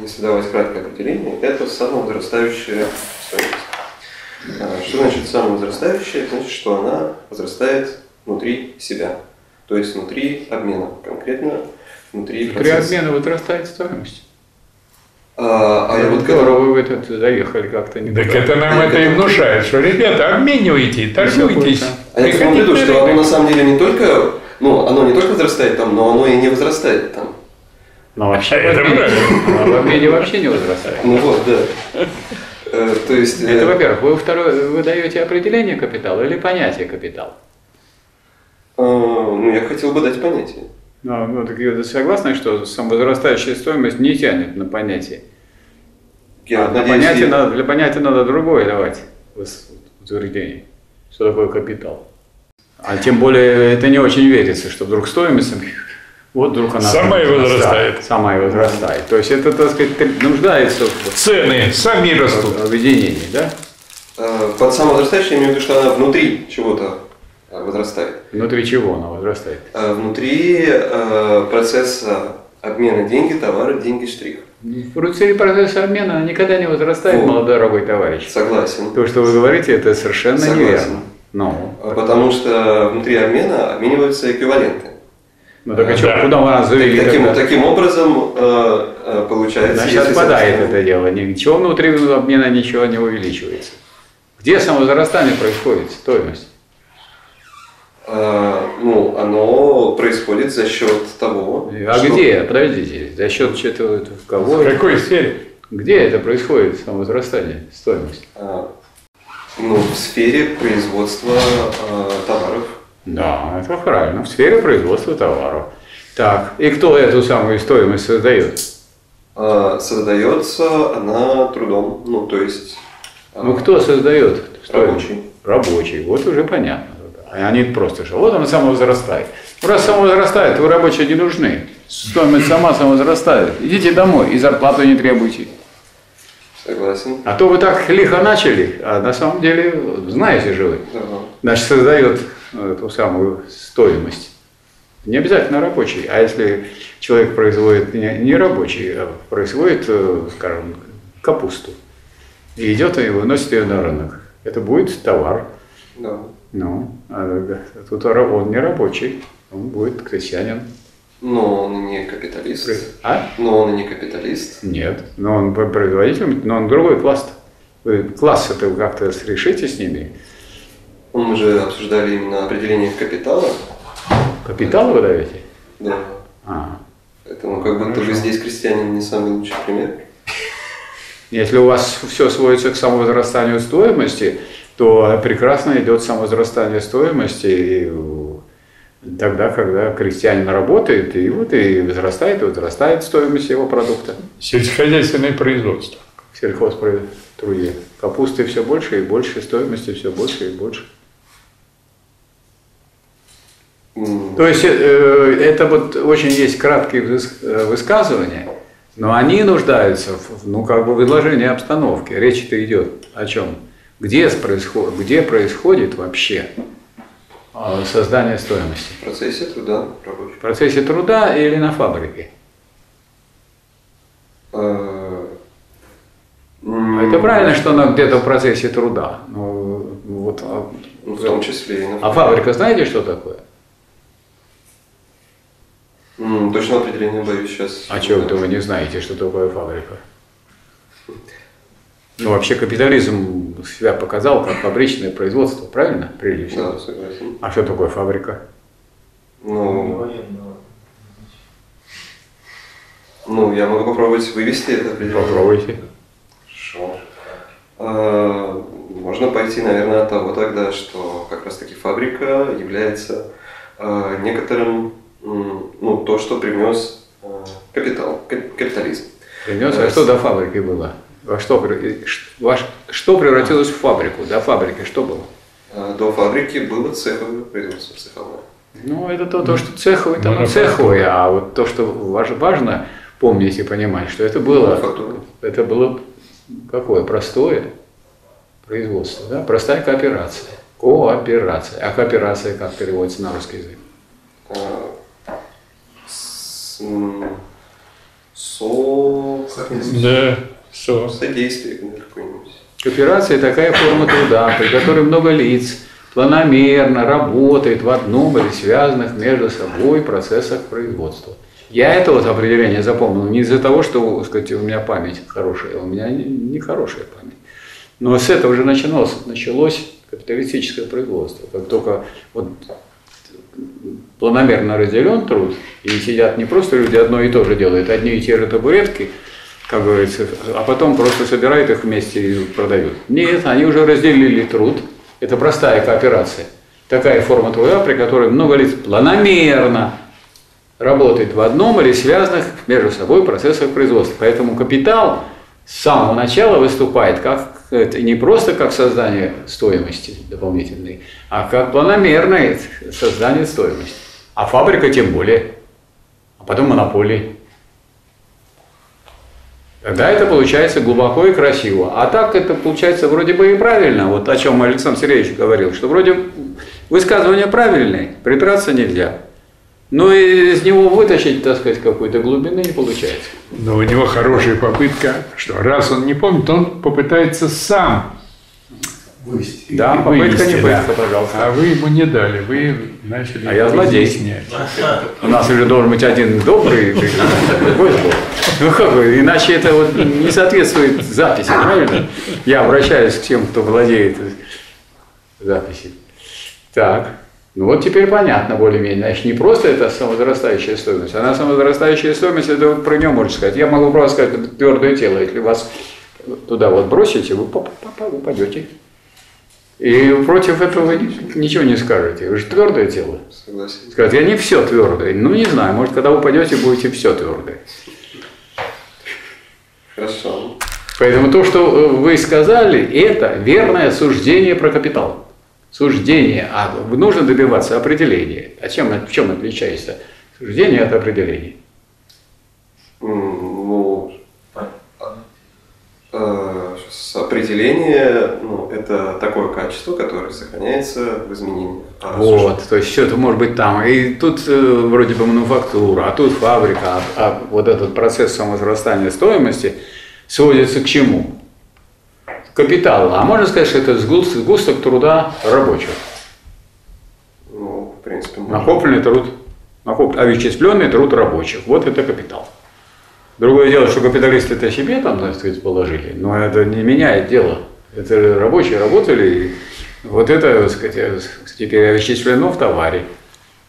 если давать краткое определение, это самовозрастающая стоимость. А, Что значит самовозрастающая? Значит, что она возрастает внутри себя, то есть внутри обмена, конкретно внутри При процесса. обмене возрастает стоимость. А, а я вот к Здорово этому- вы в этот заехали как-то не Так это нам это и внушает, что, ребята, обменивайте, торгуйтесь. А я к тому веду, что оно на самом деле не только, ну, оно не только возрастает там, но оно и не возрастает там. Но вообще Это в обмене- правильно. а в обмене вообще не возрастает. Ну вот, да. Э, То есть... э, Это, во-первых, вы второе, вы даете определение капитала или понятие капитал? э, Ну, я хотел бы дать понятие. Ну, ну, так вы согласны, что самовозрастающая стоимость не тянет на понятие? Я А на надеюсь, понятие и- надо, для понятия надо другое давать утверждение. Что такое капитал? А тем более это не очень верится, что вдруг стоимость, вот вдруг она Сама и возрастает. Сама и возрастает. То есть это, так сказать, нуждается в Цены сами растут. в объединении, да? э, Под самовозрастающей я имею в виду, что она внутри чего-то возрастает. Внутри чего она возрастает? Э, Внутри э, процесса обмена деньги, товары, деньги, штрих. В процессе процесса обмена никогда не возрастает, Вот. молодой дорогой товарищ. Согласен. То, что вы говорите, это совершенно Согласен. неверно. Ну, Э, Потому что внутри обмена обмениваются эквиваленты. ну так а Да. что, куда вы нас завели? Таким, тогда? таким образом э, э, получается... Значит, совсем- это дело. Ничего внутри обмена ничего не увеличивается. Где самовозрастание происходит, стоимость? Э, ну, оно происходит за счет того, А что- где? Подождите, за счет чего-то в кого? В какой сфере? Где это происходит, самовозрастание, стоимость? э, ну, в сфере производства э, товаров. Да, это правильно, в сфере производства товаров. Так, и кто эту самую стоимость создает? Э, создается она трудом, ну, то есть... э, Ну, кто создает стоимость? Рабочий. Рабочий, вот уже понятно. Они просто что, вот она самовозрастает. Ну, раз самовозрастает, вы рабочие не нужны. Стоимость сама самовозрастает. Идите домой и зарплату не требуйте. Согласен. А то вы так лихо начали, а на самом деле знаете же вы. Да. Значит, создает эту самую стоимость. Не обязательно рабочий, а если человек производит не, не рабочий, а производит, э, скажем, капусту, и идет и выносит ее на рынок, это будет товар. Да. Ну, а тут он не рабочий, он будет крестьянин. Но он не капиталист. А? Но он не капиталист. Нет, но он производитель, но он другой класс. Вы класс это как-то решите с ними? Мы же обсуждали именно определение капитала. Капитал вы даете? Да. А. Поэтому как будто бы здесь крестьянин не самый лучший пример. Если у вас все сводится к самовозрастанию стоимости, то прекрасно идет самовозрастание стоимости и тогда, когда крестьянин работает, и вот и возрастает, и возрастает стоимость его продукта Сельскохозяйственное производство. сельхозтруде. Капусты все больше и больше, стоимости все больше и больше. То есть э, это вот очень есть краткие э, высказывания, Но они нуждаются в, ну, как бы в изложении обстановки. Речь-то идет о чем? Где происходит, где происходит вообще а, создание стоимости? В процессе труда рабочих. В процессе труда или на фабрике? Э, Это правильно, что она где-то в процессе труда. Ну, вот, а, ну, в том числе и на а фабрика знаете, что такое? М, Точного определения боюсь сейчас. А чего вы не знаете, что такое фабрика? Ну, вообще капитализм себя показал как фабричное производство, правильно? Прежде всего. Да, согласен. А что такое фабрика? Ну, ну, я могу попробовать вывести это определение. Попробуйте. Хорошо. А, Можно пойти, наверное, от того тогда, что как раз-таки фабрика является а, некоторым, ну, то, что привнес а, капитал, кап- капитализм. Принес, а что до фабрики было? Во что, прев- ваш- что превратилось в фабрику? До фабрики что было? А, До фабрики было цеховое производство, цеховое. Ну, это то, то что цеховое, там Мануфактура. цеховое, а вот то, что важ- важно помнить и понимать, что это было, Мануфактура. это было какое? Простое производство, да? Простая кооперация. Кооперация. А кооперация как переводится на русский язык? А, с- Со... Да, со. Содействие какое-нибудь. Кооперация – такая форма труда, при которой много лиц планомерно работает в одном или связанных между собой процессах производства. Я это вот определение запомнил не из-за того, что сказать, у меня память хорошая, у меня не, хорошая память. Но с этого же начиналось, началось капиталистическое производство. Как только вот планомерно разделен труд, и сидят не просто люди одно и то же делают, одни и те же табуретки, как говорится, а потом просто собирают их вместе и продают. Нет, они уже разделили труд. Это простая кооперация. Такая форма труда, при которой много лиц планомерно работает в одном или связанных между собой процессах производства. Поэтому капитал с самого начала выступает как это не просто как создание стоимости дополнительной, а как планомерное создание стоимости. А фабрика тем более. А потом монополии. Тогда это получается глубоко и красиво. А так это получается вроде бы и правильно. Вот о чем Александр Сергеевич говорил, что вроде высказывание правильное, придраться нельзя. Но из него вытащить, так сказать, какой-то глубины не получается. Но у него хорошая попытка, что раз он не помнит, он попытается сам Вывести. Да, попытка не вывести, пытка, да. пожалуйста. А вы ему не дали, вы начали А я злодей. разъяснять. У нас уже должен быть один добрый, другой злой. Ну как бы, иначе это вот не соответствует записи, правильно? Я обращаюсь к тем, кто владеет записью. Так, ну вот теперь понятно более-менее. Значит, не просто это самозарастающая стоимость, она самозарастающая стоимость, это вот про нее можно сказать. Я могу просто сказать, это твердое тело. Если вас туда вот бросите, вы поп- поп- упадете. И против этого ничего не скажете. Вы же твердое тело. Согласен. Скажут, я не все твердое. Ну, не знаю, может, когда упадете, будете все твердое. Хорошо. Поэтому то, что э, вы сказали, это верное суждение про капитал. Суждение. А нужно добиваться определения. А чем, в чем отличается суждение от определения? Ну, э, с- определение, ну, это такое качество, которое сохраняется в изменениях. А Вот, то есть это может быть там. И тут э, вроде бы мануфактура, а тут фабрика, а, а вот этот процесс самозарастания стоимости сводится к чему? К капиталу. А можно сказать, что это сгуст- сгусток труда рабочих. Ну, в принципе, можно. Накопленный труд, накоп... овеществленный труд рабочих. Вот это капитал. Другое дело, что капиталисты это себе там, так сказать, положили, но это не меняет дело. Это рабочие работали, и вот это, так сказать, э, теперь овеществлено в товаре.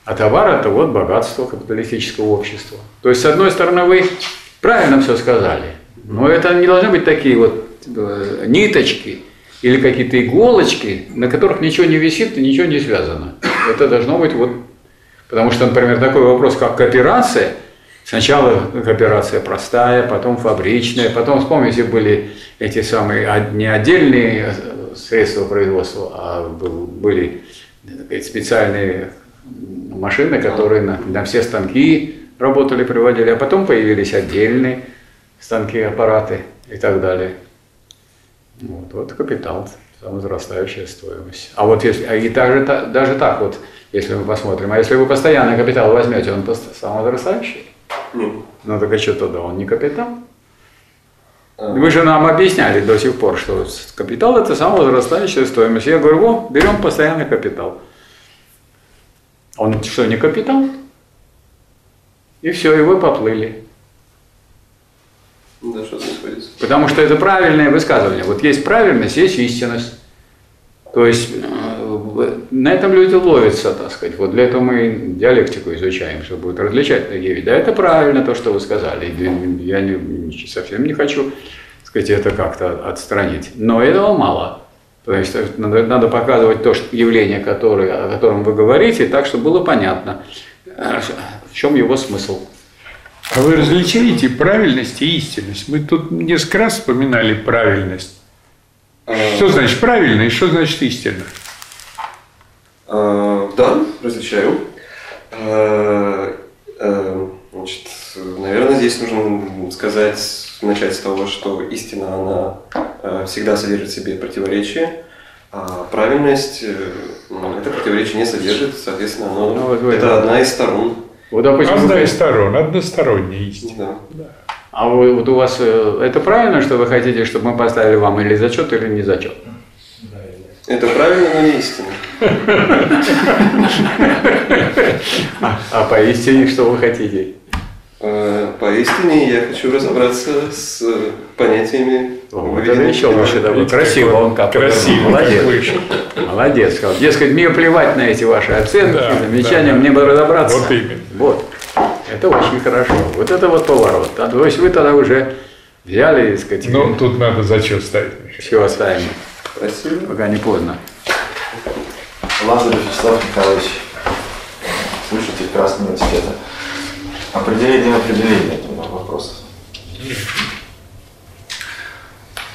А товар – это вот богатство капиталистического общества. То есть, с одной стороны, вы правильно все сказали, но это не должны быть такие вот э, ниточки или какие-то иголочки, на которых ничего не висит и ничего не связано. Это должно быть вот... Потому что, например, такой вопрос, как кооперация, сначала кооперация простая, потом фабричная, потом, вспомните, были эти самые не отдельные э, средства производства, а был- были сказать, специальные машины, которые на, на все станки работали, приводили, а потом появились отдельные станки, аппараты и так далее. Вот, вот капитал, самовозрастающая стоимость. А вот если, а и даже, даже так вот, если мы посмотрим, а если вы постоянный капитал возьмете, он пост- самовозрастающий? Нет. Ну так а что тогда, он не капитал? А, Вы же нам объясняли до сих пор, что капитал это самовозрастающая стоимость. Я говорю, вот, берем постоянный капитал. Он что, не капитал? И все, и вы поплыли. Да, что-то не сходится. Потому что это правильное высказывание. Вот есть правильность, есть истинность. То есть э, на этом люди ловятся, так сказать. Вот для этого мы диалектику изучаем, чтобы вот различать такие вещи. Да, это правильно то, что вы сказали. Я не- совсем не хочу, сказать, это как-то отстранить. Но этого мало. То есть э, надо, надо показывать то что, явление, которое, о котором вы говорите, так, чтобы было понятно, э, в чем его смысл. А вы различаете правильность и истинность? Мы тут несколько раз вспоминали правильность. А, Что значит правильно и что значит истинно? А, да, различаю. А, а, значит, наверное, здесь нужно сказать, начать с того, что истина, она а, всегда содержит в себе противоречие, а правильность э, это противоречие не содержит, соответственно, оно, Ну, вот это этом. одна из сторон. Вот, допустим, Одна из сторон, односторонняя истина. Да. А вы, вот у вас э, это правильно, что вы хотите, чтобы мы поставили вам или зачет, или не зачет? Это правильно, но не истина. А, поистине, что вы хотите? Э, Поистине я хочу разобраться с понятиями Вот это еще лучше такой. Красиво он как Красиво, Молодец. вышел. Молодец. сказал. Дескать, мне плевать на эти ваши оценки, Да, замечания, да, мне бы разобраться. Вот именно. Вот. Это очень хорошо. Вот это вот поворот. А то есть вы тогда уже взяли, так сказать, Ну, тут надо зачет ставить. Все оставим, Спасибо. пока не поздно. Лазарев Вячеслав Николаевич, слушатель Красного университета. Определение определения у меня вопрос.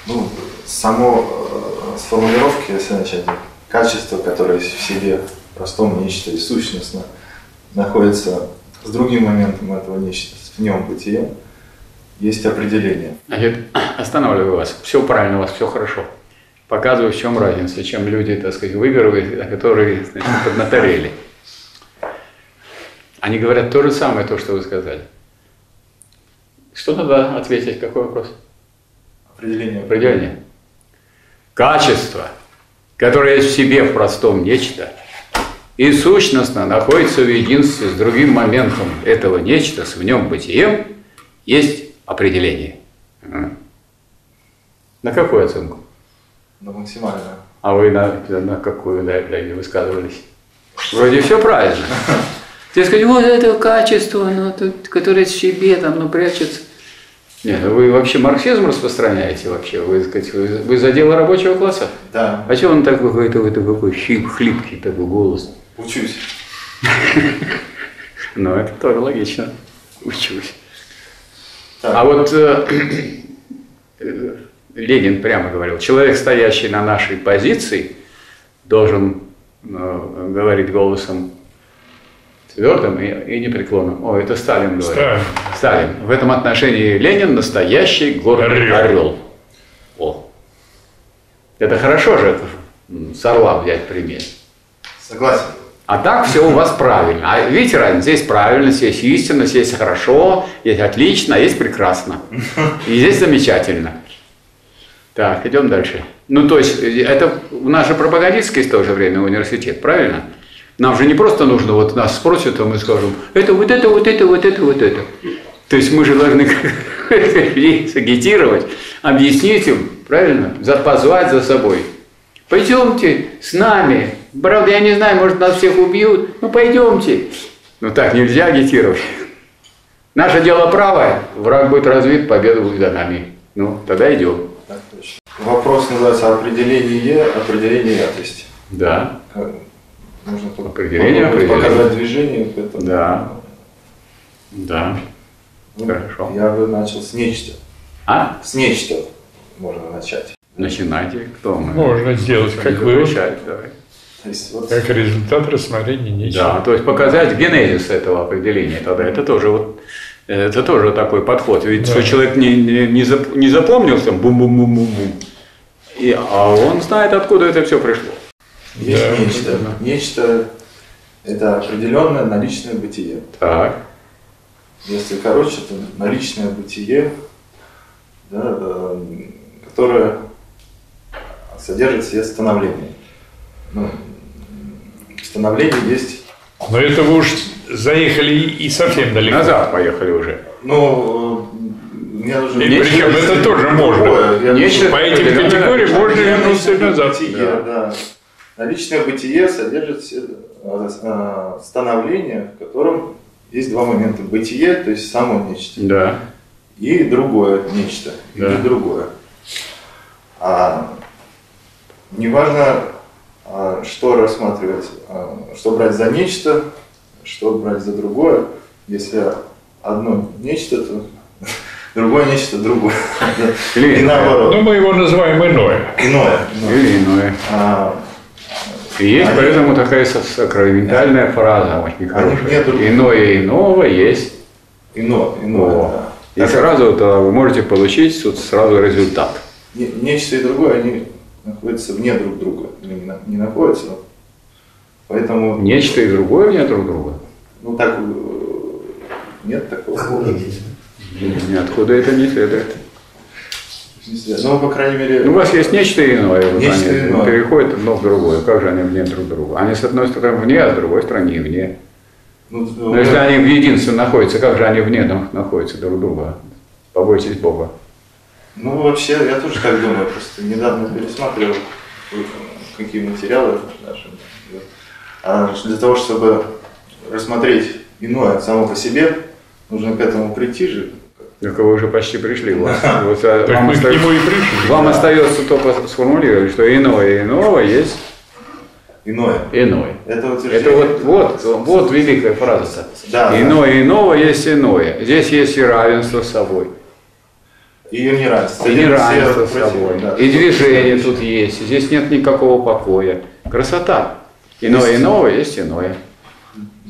Ну, само э, с формулировки, если начать, качество, которое в себе простом нечто и сущностно находится с другим моментом этого нечто, в нем бытие, есть определение. Значит, останавливаю вас. Все правильно у вас, все хорошо. Показываю, в чем разница, чем люди, так сказать, выигрывают, а которые значит, поднаторели. Они говорят то же самое, то, что вы сказали. Что надо ответить? Какой вопрос? Определение. Определение. Качество, которое есть в себе в простом нечто, и сущностно находится в единстве с другим моментом этого нечто, с в нем бытием, есть определение. На какую оценку? Ну, максимально. А вы на, на какую да, высказывались? Вроде все правильно. Ты сказать, вот это качество, оно тут, которое в себе там, ну, прячется. Нет, ну вы вообще марксизм распространяете вообще? Вы, сказать, вы, вы за дело рабочего класса? Да, А что он такой какой-то вот такой хип, хлипкий такой голос? учусь. Ну, это тоже логично. Учусь. А вот э, Ленин прямо говорил, человек, стоящий на нашей позиции, должен э, говорить голосом твердым и, и непреклонным. О, это Сталин говорит. Сталин. Сталин. В этом отношении Ленин настоящий гордый Орел. орел. О. Это хорошо же, это, с орла взять пример. Согласен. А так все у вас правильно. А видите разницу? Есть правильность, есть истинность, есть хорошо, есть отлично, а есть прекрасно. И здесь замечательно. Так, идем дальше. Ну, то есть, э, это у нас же пропагандистский в то же время университет, правильно? Нам же не просто нужно, вот нас спросят, а мы скажем, это вот это, вот это, вот это, вот это. То есть мы же должны сагитировать, объяснить им, правильно, позвать за собой. Пойдемте с нами. Правда, я не знаю, может, нас всех убьют. Ну, пойдемте. Ну, так нельзя агитировать. Наше дело правое. Враг будет разбит, победа будет за нами. Ну, тогда идем. Вопрос называется определение, определение яркости. Да, Нужно тут Определение, определение. показать движение. это. Да. да. Ну, Хорошо. Я бы начал с нечто. А? С нечто можно начать. Начинайте. Кто мы? Можно сделать как вывод, запрещать, давай. То есть вот как результат рассмотрения нечего. Да, то есть показать генезис этого определения тогда. Это тоже вот Это тоже такой подход. Ведь Да. что человек не, не, не, зап- не запомнил, там бум-бум-бум-бум-бум. И, а он знает, откуда это все пришло. Есть Да. нечто. Нечто – это определенное наличное бытие. Так. Если короче, то наличное бытие, да, э, которое содержит в себе становление. Ну, становление есть, Но это вы уж заехали и совсем далеко. Назад поехали уже. ну, э, мне нужно... И Нечто- причем это тоже можно. Другое. Я Нечто- По этим категориям можно вернуться назад. бытие, да. Наличное бытие содержит э, э, становление, в котором есть два момента. Бытие, то есть само нечто, Да. и другое нечто, Да. или другое. А неважно, а, что рассматривать, а, что брать за нечто, что брать за другое. Если одно нечто, то другое нечто другое. Или И наоборот. Ну, мы его называем иное. Иное. Или иное. А, И есть Они- поэтому такая сакраментальная фраза очень хорошая. нет друг- Иное иного есть. Иное, иное, О. да. И сразу тогда вы можете получить тут сразу результат. Не- Нечто и другое, они находятся вне друг друга. Или не, не находятся. но Поэтому, Нечто и другое вне друг друга. Ну так, э, нет такого. Ниоткуда это не следует. Ну, по крайней мере, Ну, У вас есть нечто иное, вот Нечто они иное. переходят одно в другое. Как же они вне друг друга? Они с одной стороны вне, а с другой стороны не вне. ну, Но если они в единстве находятся, как же они вне находятся друг друга? Побойтесь Бога. ну, вообще, я тоже так думаю, просто недавно пересматривал э, какие материалы наши. А для того, чтобы рассмотреть иное само по себе, нужно к этому прийти же. Так вы уже почти пришли. Вас, вот, а, вам, мы к нему и пришли. вам остается только сформулировать, что иное иного есть Иное. иное. Это утверждение. Это вот, вот, вот великая фраза. Да, да. Иное иного есть иное. Здесь есть и равенство с собой. И неравенство. И неравенство с собой. да. И движение тут есть. Здесь нет никакого покоя. Красота. Иное иного есть иное.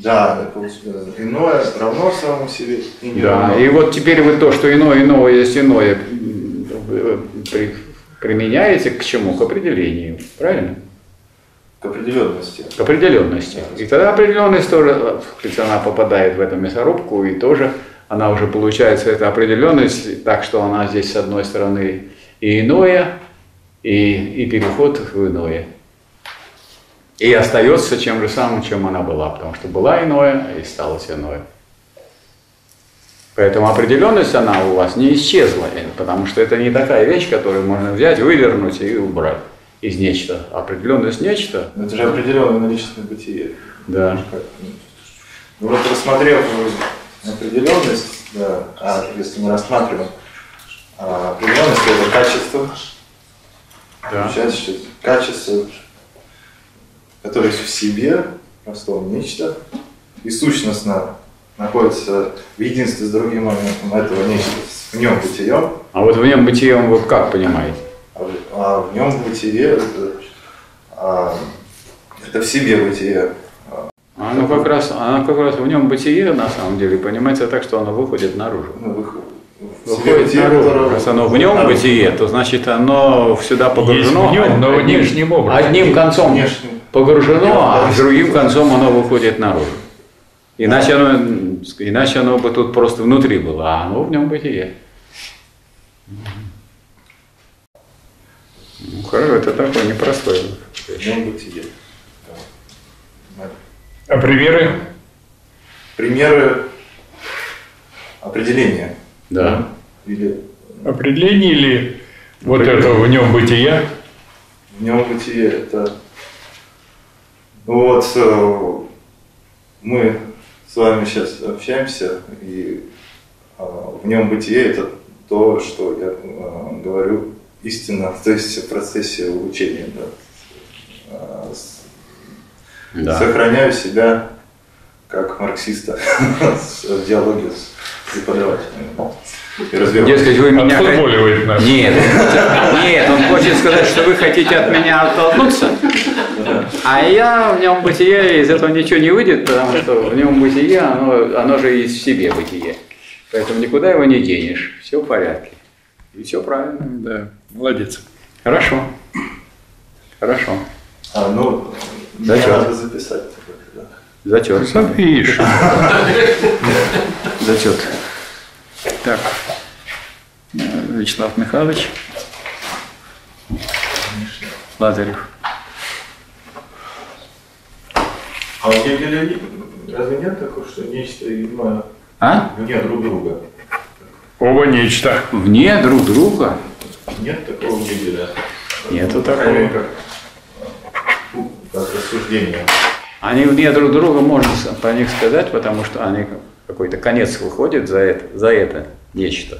Да, это э, иное равно самому себе и не Да. равно. И вот теперь вы то, что иное иного есть иное, вы при- применяете к чему? К определению. Правильно? К определенности. К определенности. И тогда определенность тоже, э, она попадает в эту мясорубку, и тоже она уже получается, эта определенность, так что она здесь с одной стороны и иное, и, и переход в иное. И остается чем же самым, чем она была, потому что была иное, и стало иное. Поэтому определенность, она у вас не исчезла, э, потому что это не такая вещь, которую можно взять, вывернуть и убрать из нечто. Определенность нечто, Это же определенное наличное бытие. да. Ну вот рассмотрев определенность, да, а если мы рассматриваем а, определенность, то это качество. Да. Получается, что качество, которое есть в себе, простом нечто, и сущностно находится в единстве с другим моментом этого нечто, в нем бытием, А вот в нем бытием вы как понимаете? а в, а в нем бытие это, а, это в себе бытие. Оно как раз, оно как раз в нем бытие, на самом деле, понимается так, что оно выходит наружу. Ну, Выходит бытие, наружу. которое- Раз оно в нем наружу. бытие, то значит оно сюда погружено. в нем, но внешним образом. Одним концом Внешним. Погружено, а с другим концом оно выходит наружу. Иначе оно, иначе оно бы тут просто внутри было, а оно в нем бытие. Ну, хорошо, это такое непростое. В нем бытие. Да. А примеры? Примеры определения. Да. Или Определение или вот это в нем бытия? в нем бытие это... Вот э, мы с вами сейчас общаемся, и э, в нем бытие это то, что я э, говорю истинно, то есть в процессе обучения. Да. Да. Сохраняю себя как марксиста в диалоге с преподавателем. И. Дескать, вы меня... Отфутболивает нас. Нет, нет, он хочет сказать, что вы хотите от меня оттолкнуться, а я в нем бытие, из этого ничего не выйдет, потому что в нем бытие, оно, оно же и в себе бытие. Поэтому никуда его не денешь. Все в порядке. И все правильно. Да, молодец. Хорошо. Хорошо. А, ну, Зачет. надо записать. Зачет. Запишешь. Зачет. Так. Вячеслав Михайлович. Лазарев. А у Гегеля разве нет такого, что нечто и А? вне друг друга? Оба нечто. Вне друг друга? Нет такого у Гегеля? Нету По такого. как, ну, как рассуждение. Они вне друг друга, можно про них сказать, потому что они какой-то конец выходит за это, за это нечто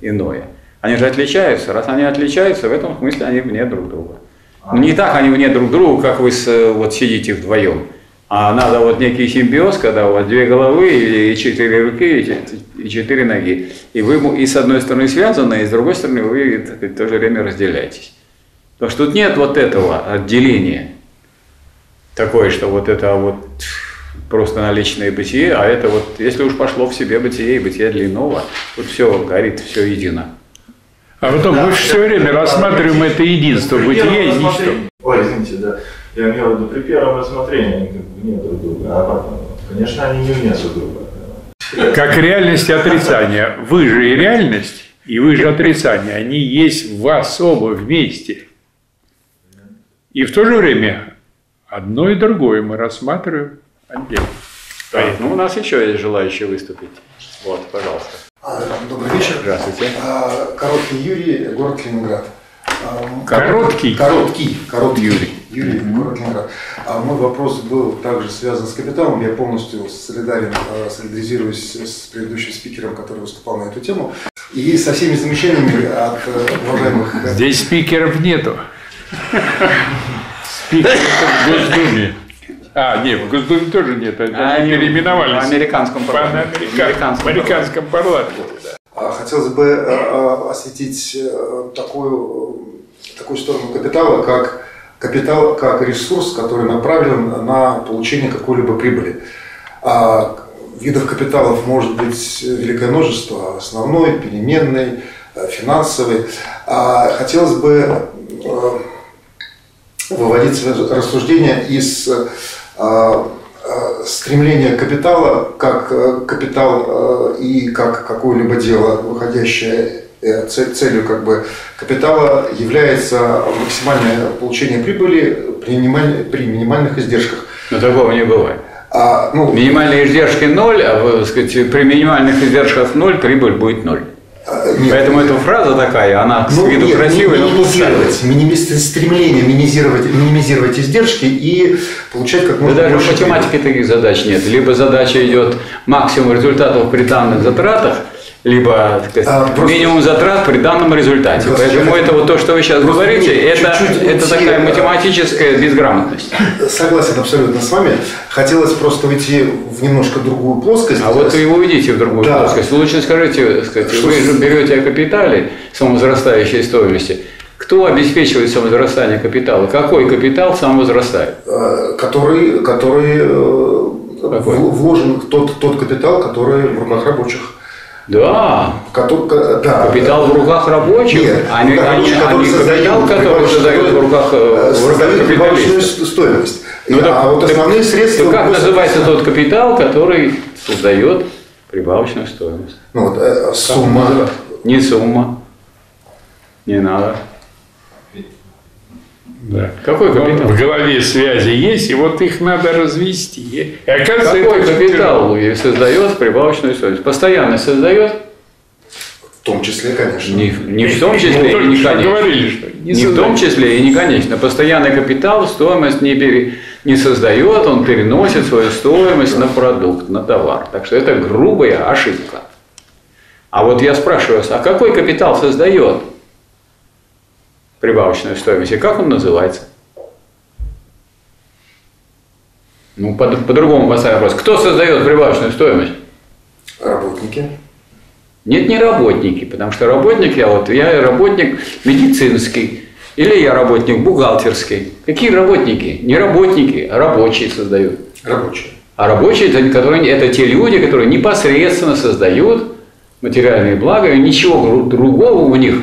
иное. Они же отличаются. Раз они отличаются, в этом смысле они вне друг друга. Но не так они вне друг друга, как вы с, вот сидите вдвоем. А надо вот некий симбиоз, когда у вас две головы и четыре руки, и чет- и четыре ноги. И вы и с одной стороны связаны, и с другой стороны вы сказать, в то же время разделяетесь. Потому что тут нет вот этого отделения такое, что вот это вот просто наличное бытие, а это вот, если уж пошло в себе бытие и бытие для иного, тут все горит, все едино. А потом мы же все время рассматриваем это единство, При бытие и ничто. Ой, извините, да. Я имел в виду, при первом рассмотрении они как бы вне друг друга, а потом, конечно, они не вне друг друга. Как реальность и отрицание. Вы же и реальность, и вы же отрицание. Они есть в вас оба вместе. И в то же время одно и другое мы рассматриваем отдельно. Так, ну, у нас еще есть желающие выступить. Вот, пожалуйста. А, Добрый вечер. Здравствуйте. А, Короткий Юрий, город Ленинград. А, Короткий? Короткий. Короткий. Юрий. Юрий, город Ленинград. А мой вопрос был также связан с капиталом. Я полностью солидарен, солидаризируюсь с предыдущим спикером, который выступал на эту тему. И со всеми замечаниями от э, уважаемых... Здесь спикеров нету. Спикеры в Госдуме. А, нет, в Госдуме тоже нет. А они они переименовались. в американском парламенте. америка- Американском В американском парламенте. А, Хотелось бы э, э, осветить э, такую, такую сторону капитала, как капитал как ресурс, который направлен на получение какой-либо прибыли. А видов капиталов может быть великое множество, основной, переменный, финансовый. А хотелось бы выводить рассуждения из э, э, стремления капитала как э, капитал э, и как какое-либо дело, выходящее э, целью как бы капитала является максимальное получение прибыли при, минималь- при минимальных издержках. Но такого не бывает. А, ну, Минимальные издержки ноль, а сказать, при минимальных издержках ноль прибыль будет ноль. Нет. Поэтому эта фраза такая, она с Ну, виду нет, красивая, но минимизировать, миними- стремление минимизировать, минимизировать издержки и получать как Да можно даже в больше математике таких задач нет. Либо задача идет максимум результатов при данных затратах, либо сказать, А, просто- минимум затрат при данном результате. Просто Поэтому это вот то, что вы сейчас говорите, мне это, чуть-чуть это уйти, такая а, математическая безграмотность. Согласен абсолютно с вами. Хотелось просто уйти в немножко другую плоскость. А вот вы уйдите в другую Да. плоскость. Лучше скажите, сказать, Что вы же берете о капитале самовозрастающей стоимости. Кто обеспечивает самовозрастание капитала? Какой капитал самовозрастает? э, который, который э, Какой? вложен тот, тот капитал, который в руках рабочих. Да, Кото- ка- да, капитал в руках рабочих, Нет, а не, а а который не создает капитал, который создает в руках, э, в руках ст- стоимость. Ну, так- а вот так- основные средства... так как просто- называется тот капитал, который создает прибавочную стоимость? Ну, вот, э, сумма. Не сумма. Не надо. Да. Какой капитал? В голове связи есть, и вот их надо развести. И оказывается, Какой это капитал тяжело. создает прибавочную стоимость? Постоянно создает? В том числе, конечно. Не, не в том числе и не конечно. говорили, что не Не в том числе и не конечно. Постоянный капитал стоимость не, пере- не создает, он переносит свою стоимость на продукт, на товар. Так что это грубая ошибка. А вот я спрашиваю вас, а какой капитал создает прибавочную стоимость и как он называется? Ну, по- по-другому поставим вопрос. Кто создает прибавочную стоимость? Работники. Нет, не работники, потому что работник я вот, я работник медицинский, или я работник бухгалтерский. Какие работники? Не работники, а рабочие создают. Рабочие. А рабочие, это, которые, это те люди, которые непосредственно создают материальные блага, и ничего другого у них,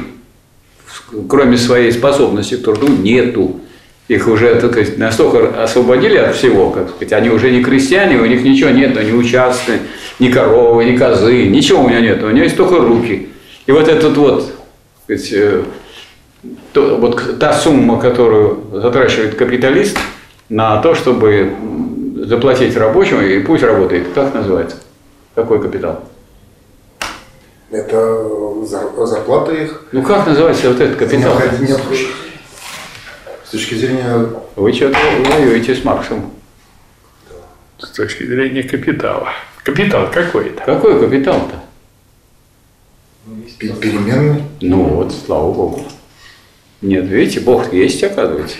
кроме своей способности к труду, нету. Их уже так сказать, настолько освободили от всего, как сказать, они уже не крестьяне, у них ничего нет, ни участка, ни коровы, ни козы, ничего у него нет, у него есть только руки. И вот этот вот, сказать, э, то- вот та сумма, которую затрачивает капиталист на то, чтобы заплатить рабочему, и пусть работает, как называется? Какой капитал? Это зар- зарплата их. Ну как называется вот этот капитал? Необход- необход- С точки зрения Вы что-то воюете с Марксом. С точки зрения капитала. Капитал какой это? Какой капитал-то? пе- переменной, Ну вот, слава Богу. Нет, видите, Бог есть, оказывается.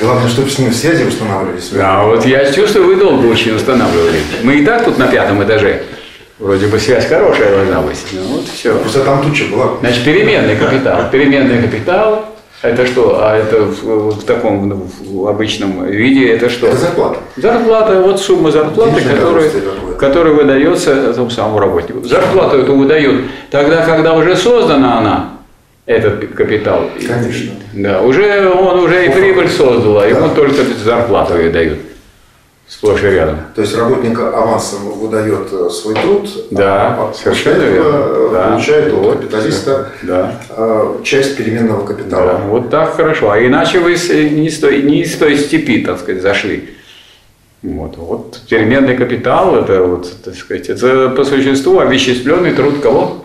главное, чтобы с ним связи устанавливались. А вот я чувствую, вы долго очень устанавливали. Мы и так тут на пятом этаже. Вроде бы связь хорошая должна быть. Ну вот все. Просто там туча была. Значит, переменный капитал. Переменный капитал это что? А это в, в таком в обычном виде это что? Это зарплата. Зарплата, вот сумма зарплаты, которая, которая выдается этому самому работнику. Зарплату эту выдают тогда, когда уже создана она, этот капитал. Конечно. Да, уже он уже и прибыль создал, а ему Да. только зарплату и дают. Сплошь и рядом. То есть работник авансом выдает э, свой труд, Да, а совершенно этого, верно. э, Да. получает от Вот. капиталиста Да. э, часть переменного Да, капитала. вот так хорошо. А иначе вы с- не с той, не из той степи, так сказать, зашли. Вот, вот переменный капитал, это, вот, так сказать, это по существу овеществленный труд кого?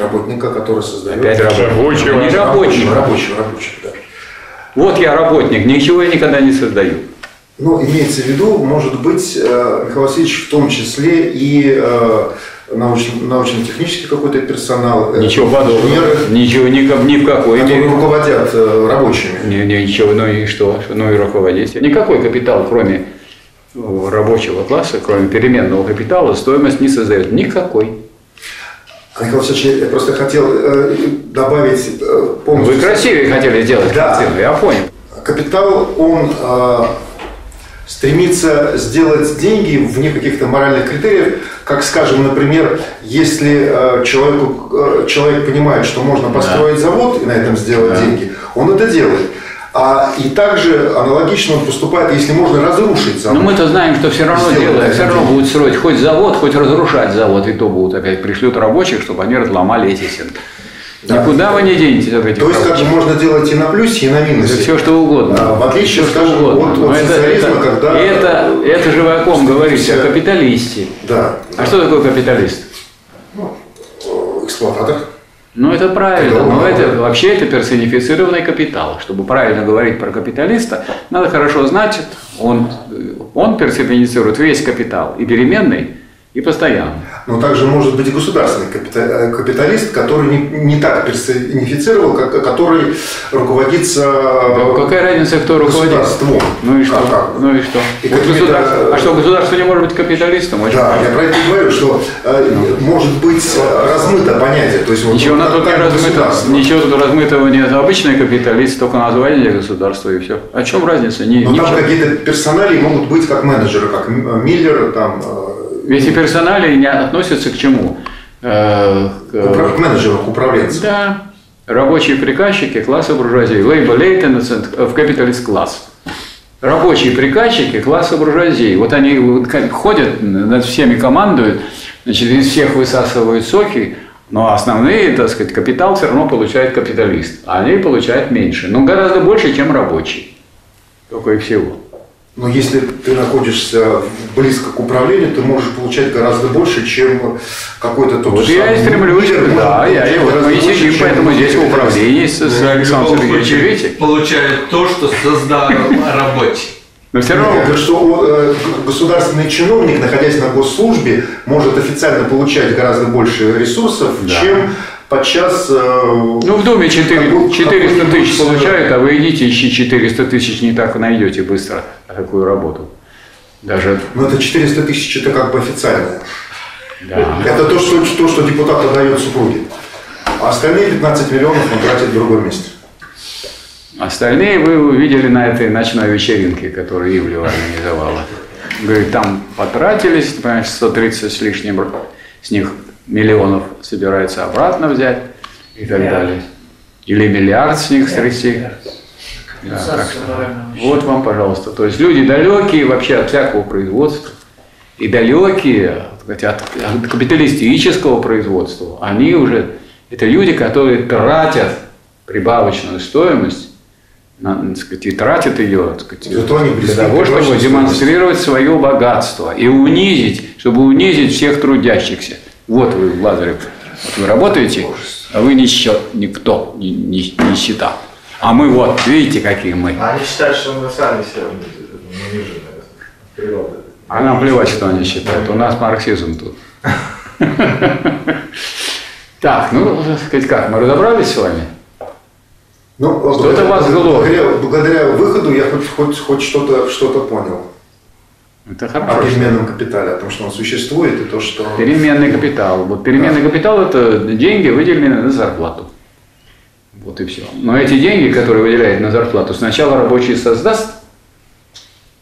Работника, который создает... Опять. Рабочего. Не. Рабочего, рабочего, рабочего, да. Вот я работник, ничего я никогда не создаю. Ну, имеется в виду, может быть, э, Михаил Васильевич, в том числе и э, научно- научно-технический какой-то персонал, э, Ничего подобного. Ничего, ни, ни в какой мере. руководят рабочими. Не, не, ничего, ну и что? Ну и руководить. Никакой капитал, кроме рабочего класса, кроме переменного капитала, стоимость не создает. Никакой. Михаил Васильевич, я просто хотел э, добавить э, полностью... Вы красивее хотели сделать Да. картину, я понял. Капитал, он э, стремится сделать деньги вне каких-то моральных критериев, как, скажем, например, если э, человеку, э, человек понимает, что можно построить завод и на этом сделать Да. деньги, он это делает. А, и также аналогично он поступает, если можно разрушить завод. Но мы-то знаем, что все равно делают, все равно будут строить хоть завод, хоть разрушать завод, и то будут опять пришлют рабочих, чтобы они разломали эти стенки. Да. Никуда вы не денетесь от этих То есть, как бы можно делать и на плюсе, и на минусе. все что угодно. А, в отличие, что скажем, угодно. от- от это- социализма, это- когда- Это, это же вы о ком говорите, о Все. капиталисте. Да. А что такое капиталист? Э, Эксплуататор. Ну, это правильно, Это но это вообще это персонифицированный капитал. Чтобы правильно говорить про капиталиста, надо хорошо знать, он, он персонифицирует весь капитал, и переменный, и постоянный. Но также может быть и государственный э, капиталист, который не, не так персонифицировал, как, который руководится Да какая разница, кто руководит? государством. Ну и что? Как- как? Ну и что? И Вот государство- э, а что, государство не может быть капиталистом? Очень Да, просто. я про это говорю, что э, может быть э, размыто понятие. То есть, вот, Ничего вот на тут не размыто, ничего тут размытого нет. Обычный капиталист, только название государства и все. О чем разница? Не, Но там ничего. какие-то персоналии могут быть как менеджеры, как Миллер, там, э, Ведь и персонали не относятся к чему? Э, к- к менеджеру, к управленцу. Да. Рабочие приказчики класса буржуазии. Labor latent в капиталист класс. Рабочие приказчики класса буржуазии. Вот они ходят, над всеми командуют, значит, из всех высасывают соки, но основные, так сказать, капитал все равно получает капиталист. А они получают меньше. Но гораздо больше, чем рабочий. Только и всего. Но если ты находишься близко к управлению, ты можешь получать гораздо больше, чем какой-то тот Вот же я и стремлюсь, может да, я, и вот мы сидим, поэтому здесь в капиталист. управлении с, с Ну, в Александром Сергеевичем, получает то, что создал рабочий. Но все равно Нет, что э, государственный чиновник, находясь на госслужбе, может официально получать гораздо больше ресурсов, Да. чем подчас... э, Ну, в Доме 4, какой- 400 тысяч получают, а вы идите, ищи 400 тысяч, не так найдете быстро такую работу. Даже, Ну, это 400 тысяч, это как бы официальное. да. Это то, что, то, что депутат отдает супруге. А остальные 15 миллионов он тратит в другом месте. Остальные вы увидели на этой ночной вечеринке, которую Ивлева организовала. Говорит, там потратились, понимаешь, 130 с лишним с них миллионов собирается обратно взять и так далее. Или миллиард с них стрясти. Да, так что вот вам, пожалуйста. То есть люди далекие вообще от всякого производства и далекие от, от капиталистического производства, они уже, это люди, которые тратят прибавочную стоимость на, так сказать, и тратят ее так сказать, Зато они для того, чтобы демонстрировать свое богатство и унизить, чтобы унизить всех трудящихся. Вот вы, Лазарев, вот вы работаете, а вы нищет, никто, ни, ни, нищета. А мы вот, видите, какие мы. Они считают, что мы сами себя унижены. Природа. А нам плевать, что они считают. У нас марксизм тут. Так, ну, так сказать, как, мы разобрались с вами? Ну, Что-то вас благодаря, благодаря выходу я хоть, хоть, хоть что-то что понял Это о хорошо. переменном капитале, о том, что он существует, и то, что... Переменный капитал. Вот переменный капитал – это деньги, выделенные на зарплату. Вот и все. Но эти деньги, которые выделяет на зарплату, сначала рабочий создаст,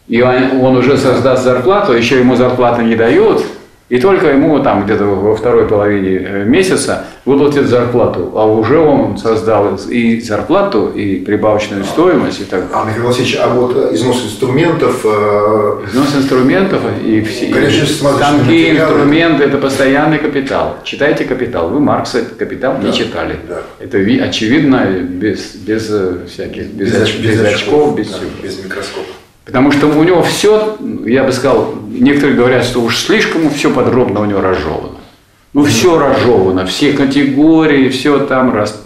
и он, он уже создаст зарплату, еще ему зарплаты не дают, и только ему там где-то во второй половине э, месяца выплатят зарплату, а уже он создал и зарплату, и прибавочную стоимость, и так. А, Михаил Васильевич, а вот э, износ инструментов, э, Износ инструментов и все станки, инструменты – это постоянный капитал. Читайте «Капитал». Вы Маркса «Капитал» не читали. да. Это ви- очевидно без, без э, всяких, без, без, оч- без очков, без да, без микроскопа. Потому что у него все, я бы сказал, некоторые говорят, что уж слишком все подробно у него разжевано. Ну, все разжевано, все категории, все там раз.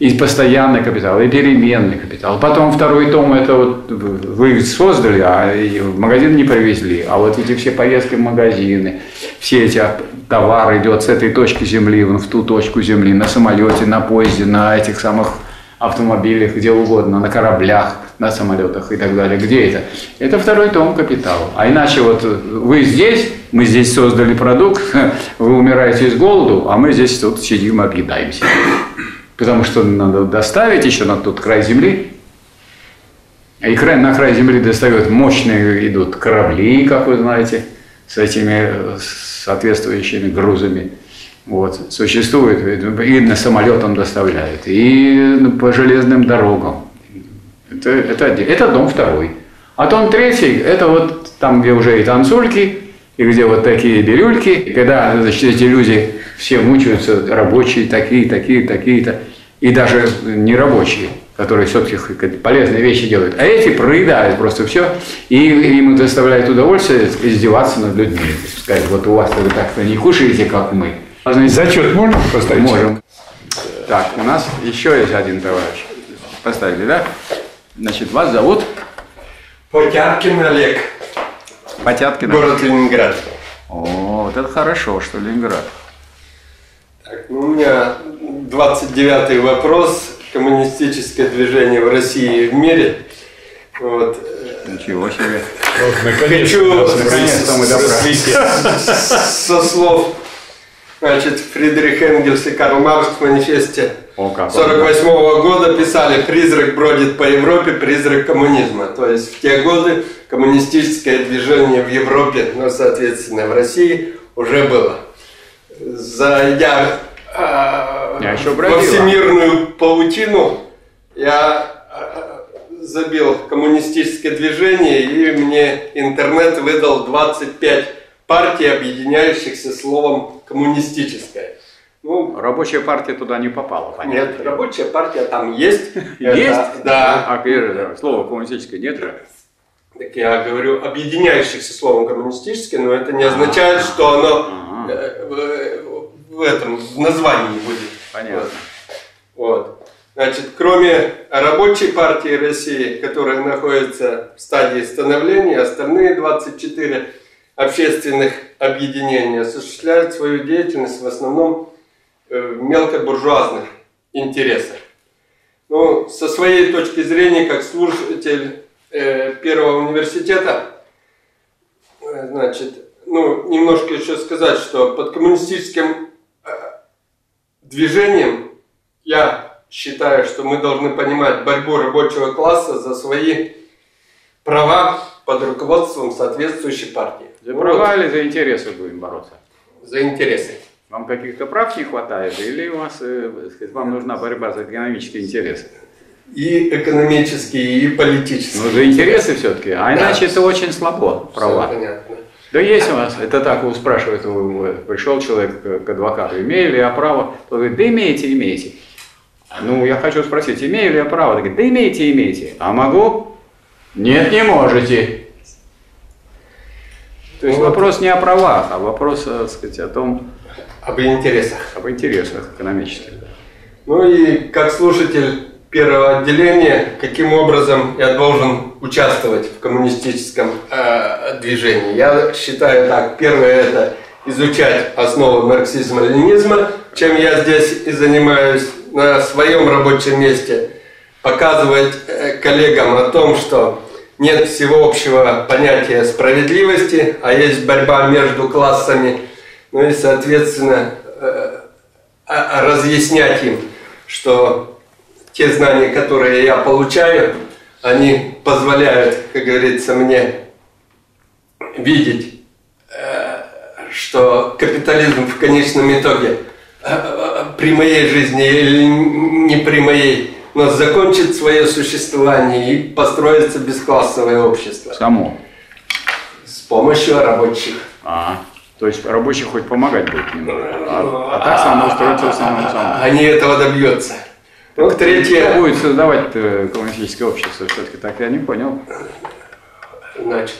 И постоянный капитал, и переменный капитал. Потом второй том это вот вы создали, а в магазин не привезли. А вот эти все поездки в магазины, все эти товар идет с этой точки земли в ту точку земли, на самолете, на поезде, на этих самых автомобилях, где угодно, на кораблях, на самолетах и так далее. Где это? Это второй том капитала. А иначе вот вы здесь, мы здесь создали продукт, вы умираете с голоду, а мы здесь тут сидим объедаемся. Потому что надо доставить еще на тот край земли. И край, на край земли достают мощные идут корабли, как вы знаете, с этими э, соответствующими грузами. Вот, существует, и на самолетом доставляют, и по железным дорогам. Это, это, это дом второй. А дом третий, это вот там, где уже и танцульки, и где вот такие бирюльки, и когда значит, эти люди все мучаются, рабочие такие, такие, такие-то, и даже не рабочие, которые все-таки полезные вещи делают, а эти проедают просто все, и им доставляет удовольствие издеваться над людьми. Сказать, вот у вас вы так-то не кушаете, как мы. А, значит, Зачет можно поставить? Можем. Так, у нас еще есть один товарищ. Поставили, да? Значит, вас зовут Потяткин Олег, Потяткин. город Ленинград. О, вот это хорошо, что Ленинград. Так, ну, у меня 29-й вопрос. Коммунистическое движение в России и в мире. Вот. Ничего себе. Хочу со слов значит, Фридрих Энгельс и Карл Маркс в манифесте О, как он. 48 года писали «Призрак бродит по Европе, призрак коммунизма». То есть в те годы коммунистическое движение в Европе, ну, соответственно, в России уже было. Зайдя а, Я еще во всемирную паутину, я а, забил коммунистическое движение, и мне интернет выдал 25 партий, объединяющихся словом «коммунистическое». Ну, Рабочая партия туда не попала, понятно. нет, рабочая партия там есть. Есть? Да. А где же слово коммунистическое нет же? Так я говорю объединяющихся словом коммунистическое, но это не означает, что оно э, в, этом названии будет. Понятно. Вот. Значит, кроме рабочей партии России, которая находится в стадии становления, остальные 24 общественных объединения осуществляют свою деятельность в основном э, мелкобуржуазных интересах. Ну, со своей точки зрения, как слушатель э, первого университета, э, значит, ну, немножко еще сказать, что под коммунистическим э, движением я считаю, что мы должны понимать борьбу рабочего класса за свои права под руководством соответствующей партии. За права или за интересы будем бороться? за интересы. Вам каких-то прав не хватает, или у вас, э, сказать, вам нужна борьба за экономические интересы? И экономические, и политические. Ну, за интересы все-таки, а Да. иначе это очень слабо, права. Всё понятно. Да есть у вас, это так вот спрашивает, вы- пришел человек к адвокату, имею ли я право? Тот говорит, да имеете, имеете. Ну, я хочу спросить, имею ли я право? Он говорит, да имеете, имеете. А могу? Нет, не можете. То есть Вот. вопрос не о правах, а вопрос, э, так сказать, о том, Об интересах. об интересах экономических. Ну и как слушатель первого отделения, каким образом я должен участвовать в коммунистическом э, движении? Я считаю так. Первое это изучать основы марксизма-ленинизма, чем я здесь и занимаюсь на своем рабочем месте, показывать э, коллегам о том, что нет всеобщего понятия справедливости, а есть борьба между классами, ну и, соответственно, э, а- а разъяснять им, что те знания, которые я получаю, они позволяют, как говорится, мне видеть, э, что капитализм в конечном итоге э, при моей жизни или не при моей, но закончит свое существование и построится бесклассовое общество Само. с помощью рабочих. А, то есть рабочий хоть помогать будет немного. А, а так само устроиться самым самым. Они этого добьются. Ну, Кто третье, будет создавать э, коммунистическое общество? Все-таки так я не понял. значит,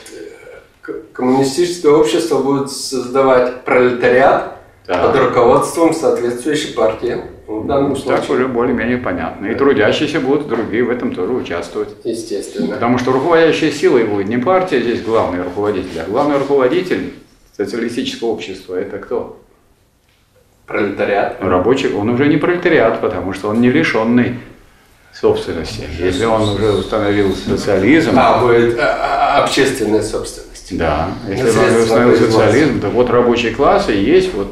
коммунистическое общество будет создавать пролетариат Да. под руководством соответствующей партии. Ну, В данном Ну, Так случае, уже более-менее понятно. И трудящиеся будут другие в этом тоже участвовать. естественно. Потому что руководящей силой будет не партия здесь главный руководитель, а главный руководитель социалистического общества. Это кто? Пролетариат. Рабочий. Он уже не пролетариат, потому что он не лишенный собственности. Если он уже установил социализм, А, будет а, а, общественная собственность. Да, если он средства установил социализм, то вот рабочий класс и есть вот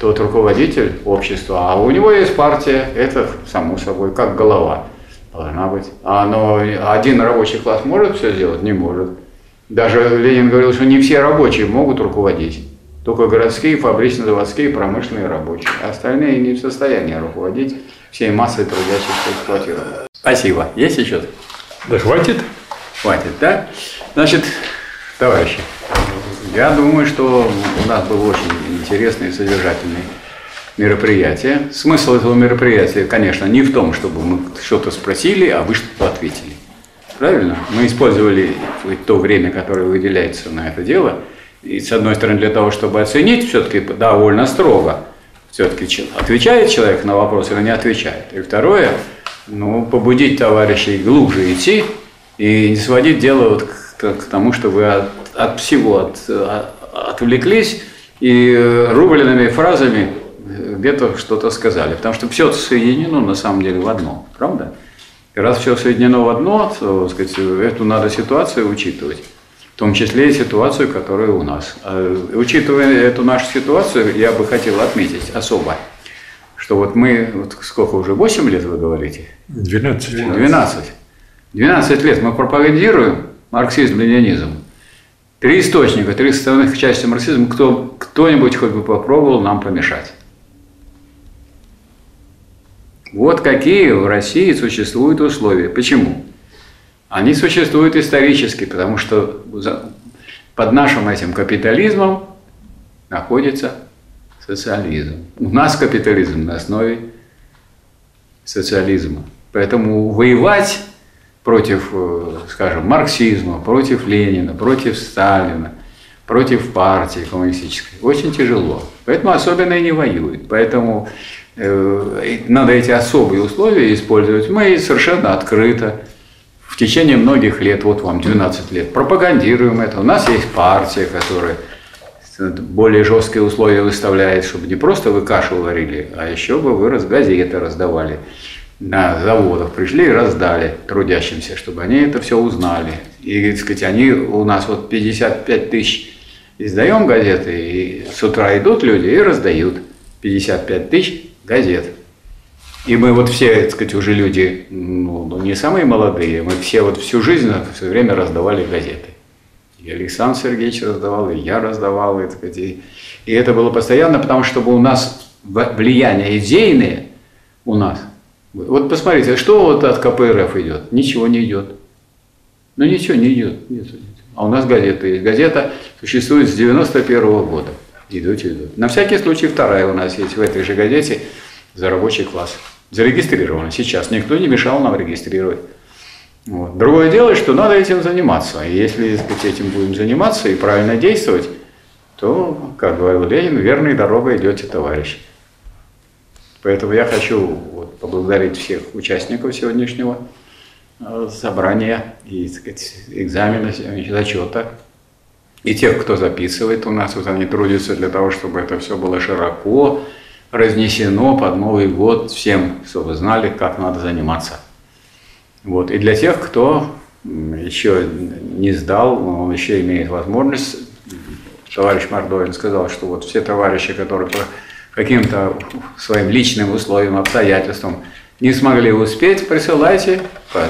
тот руководитель общества, а у него есть партия, это само собой, как голова должна быть. А но один рабочий класс может все сделать? Не может. Даже Ленин говорил, что не все рабочие могут руководить. Только городские, фабрично-заводские, промышленные рабочие. А Остальные не в состоянии руководить всей массой трудящихся эксплуатированных. Спасибо. Есть еще? Да хватит. Хватит, да? Значит, товарищи, я думаю, что у нас было очень интересное и содержательное мероприятие. Смысл этого мероприятия, конечно, не в том, чтобы мы что-то спросили, а вы что-то ответили. Правильно? Мы использовали то время, которое выделяется на это дело, и с одной стороны для того, чтобы оценить все-таки довольно строго, все-таки отвечает человек на вопрос или не отвечает. И второе, ну, побудить товарищей глубже идти и не сводить дело вот к, к тому, что вы от, от всего от, от- отвлеклись и э, рубленными фразами э, где-то что-то сказали. Потому что все соединено на самом деле в одно, правда? И раз все соединено в одно, то, сказать, эту надо ситуацию учитывать. В том числе и ситуацию, которая у нас. А, Учитывая эту нашу ситуацию, я бы хотел отметить особо, что вот мы, вот сколько уже, 8 лет вы говорите? 12. 12. 12 лет мы пропагандируем марксизм-ленинизм. Три источника, три составных части марксизма, кто, кто-нибудь хоть бы попробовал нам помешать. Вот какие в России существуют условия. Почему? Они существуют исторически, потому что под нашим этим капитализмом находится социализм. У нас капитализм на основе социализма. Поэтому воевать против, э, скажем, марксизма, против Ленина, против Сталина, против партии коммунистической очень тяжело. Поэтому особенно и не воюют. Поэтому надо эти особые условия использовать. Мы совершенно открыто в течение многих лет, вот вам 12 лет, пропагандируем это. У нас есть партия, которая более жесткие условия выставляет, чтобы не просто вы кашу варили, а еще бы вы раз газеты раздавали на заводах, пришли и раздали трудящимся, чтобы они это все узнали. И, так сказать, они у нас вот 55 тысяч издаем газеты, и с утра идут люди и раздают 55 тысяч газет. И мы вот все, так сказать, уже люди, ну, ну, не самые молодые, мы все вот всю жизнь все время раздавали газеты. И Александр Сергеевич раздавал, и я раздавал. И, так сказать, и, и это было постоянно, потому что у нас влияние идейное у нас. Вот посмотрите, что вот от КПРФ идет? Ничего не идет. Ну ничего не идет. Нет, а у нас газета есть. Газета существует с 91 -го года. Идут, идут. На всякий случай вторая у нас есть в этой же газете за рабочий класс. Зарегистрирована сейчас. Никто не мешал нам регистрировать. Вот. Другое дело, что надо этим заниматься. И если сказать, этим будем заниматься и правильно действовать, то, как говорил Ленин, верной дорогой идете, товарищ. Поэтому я хочу вот, поблагодарить всех участников сегодняшнего э, собрания и так сказать, экзамена, зачета. И тех, кто записывает у нас, вот они трудятся для того, чтобы это все было широко разнесено под Новый год всем, чтобы знали, как надо заниматься. Вот. И для тех, кто еще не сдал, он еще имеет возможность, товарищ Мордовин сказал, что вот все товарищи, которые по каким-то своим личным условиям, обстоятельствам не смогли успеть, присылайте по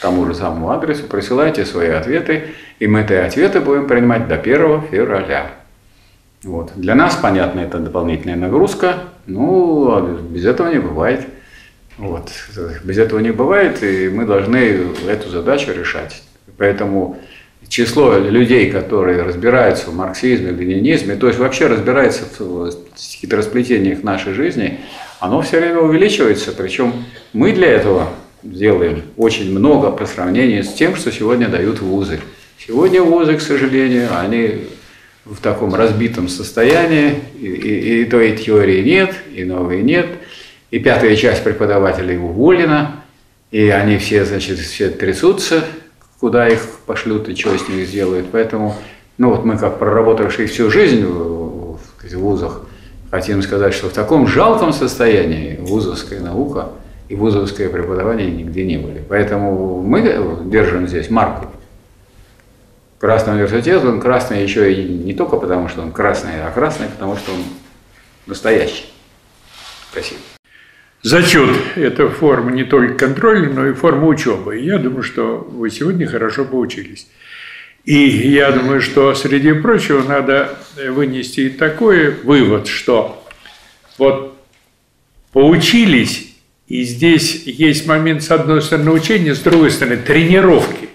тому же самому адресу, присылайте свои ответы, и мы эти ответы будем принимать до 1 февраля. Вот. Для нас, понятно, это дополнительная нагрузка, ну, а без этого не бывает. Вот. Без этого не бывает, и мы должны эту задачу решать. Поэтому число людей, которые разбираются в марксизме, в ленинизме, то есть вообще разбираются в хитросплетениях нашей жизни, оно все время увеличивается. Причем мы для этого делаем очень много по сравнению с тем, что сегодня дают вузы. Сегодня вузы, к сожалению, они в таком разбитом состоянии, и, и, и той теории нет, и новой нет – и пятая часть преподавателей уволена, и они все, значит, все трясутся, куда их пошлют и что с ними сделают. Поэтому, ну вот мы, как проработавшие всю жизнь в, в вузах, хотим сказать, что в таком жалком состоянии вузовская наука и вузовское преподавание нигде не были. Поэтому мы держим здесь марку. Красный университет, он красный еще и не только потому, что он красный, а красный, потому что он настоящий. Спасибо. Зачет – это форма не только контроля, но и форма учебы. Я думаю, что вы сегодня хорошо поучились. И я думаю, что, среди прочего, надо вынести такой вывод, что вот поучились, и здесь есть момент, с одной стороны, учения, с другой стороны, тренировки.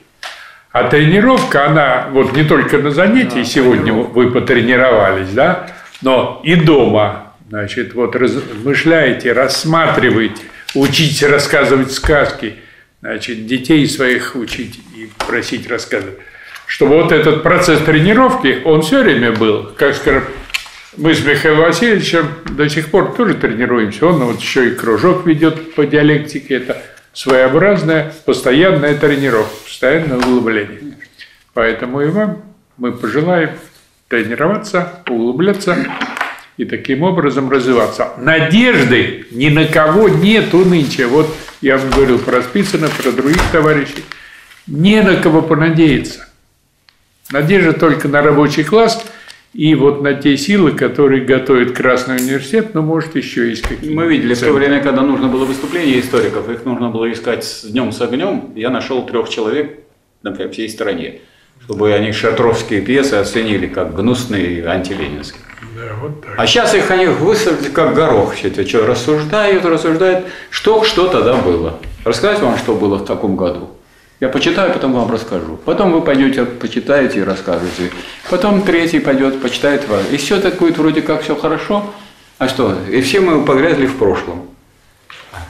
А тренировка, она вот не только на занятии сегодня вы потренировались, да, но и дома Значит, вот размышляете, рассматриваете, учите рассказывать сказки, значит, детей своих учить и просить рассказывать. Чтобы вот этот процесс тренировки, он все время был, как скажем, мы с Михаилом Васильевичем до сих пор тоже тренируемся. Он вот еще и кружок ведет по диалектике. Это своеобразная, постоянная тренировка, постоянное углубление. Поэтому и вам мы пожелаем тренироваться, углубляться и таким образом развиваться. Надежды ни на кого нету нынче. Вот я вам говорил про Спицына, про других товарищей. Не на кого понадеяться. Надежда только на рабочий класс и вот на те силы, которые готовят Красный университет, но может еще есть какие-то. Мы видели в то время, когда нужно было выступление историков, их нужно было искать с днем с огнем. Я нашел трех человек на всей стране, чтобы они шатровские пьесы оценили как гнусные антиленинские. Да, вот так. А сейчас их они высадили как горох. Все это что, рассуждают, рассуждают. Что, что тогда было? Рассказать вам, что было в таком году? Я почитаю, потом вам расскажу. Потом вы пойдете, почитаете и расскажете. Потом третий пойдет, почитает вам. И все так будет вроде как все хорошо. А что? И все мы погрязли в прошлом.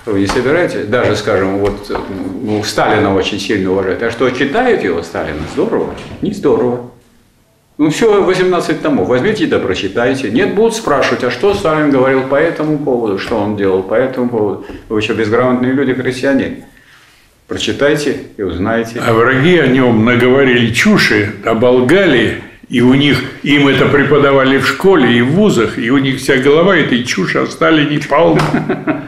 Вы не собираете? Даже, скажем, вот ну, Сталина очень сильно уважают. А что, читают его Сталина? Здорово? Не здорово. Ну, все 18 томов. Возьмите да прочитайте. Нет, будут спрашивать, а что Сталин говорил по этому поводу, что он делал по этому поводу. Вы еще безграмотные люди, крестьяне. Прочитайте и узнаете. А враги о нем наговорили чуши, оболгали, и у них, им это преподавали в школе и в вузах, и у них вся голова этой чуши о Сталине полна.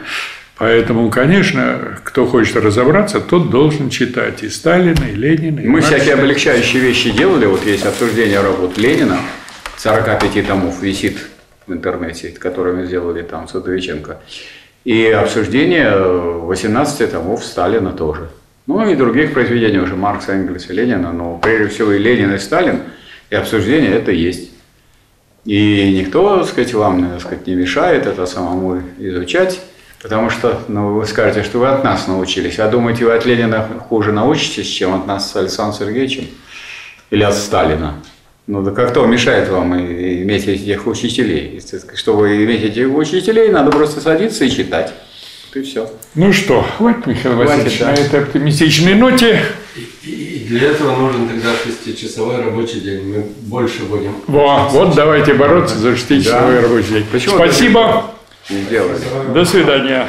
Поэтому, конечно, кто хочет разобраться, тот должен читать и Сталина, и Ленина. И Мы Маркса. всякие облегчающие вещи делали. Вот есть обсуждение работ Ленина, 45 томов висит в интернете, которые мы сделали там с Удовиченко. И обсуждение 18 томов Сталина тоже. Ну и других произведений уже Маркса, Энгельса, Ленина, но прежде всего и Ленин, и Сталин. и обсуждение это есть. И никто, так сказать, вам, так сказать, не мешает это самому изучать, потому что ну, вы скажете, что вы от нас научились, а думаете, вы от Ленина хуже научитесь, чем от нас с Александром Сергеевичем или от Сталина? Ну, так а кто мешает вам и- иметь этих учителей? Чтобы иметь этих учителей, надо просто садиться и читать. И все. Ну что, хватит, Михаил Хватит, Васильевич, да. на этой оптимистичной ноте. И для этого нужен тогда шестичасовой рабочий день. Мы больше будем. Во, вот давайте бороться за шестичасовой Да. рабочий день. Почему Спасибо. Не делали. До свидания.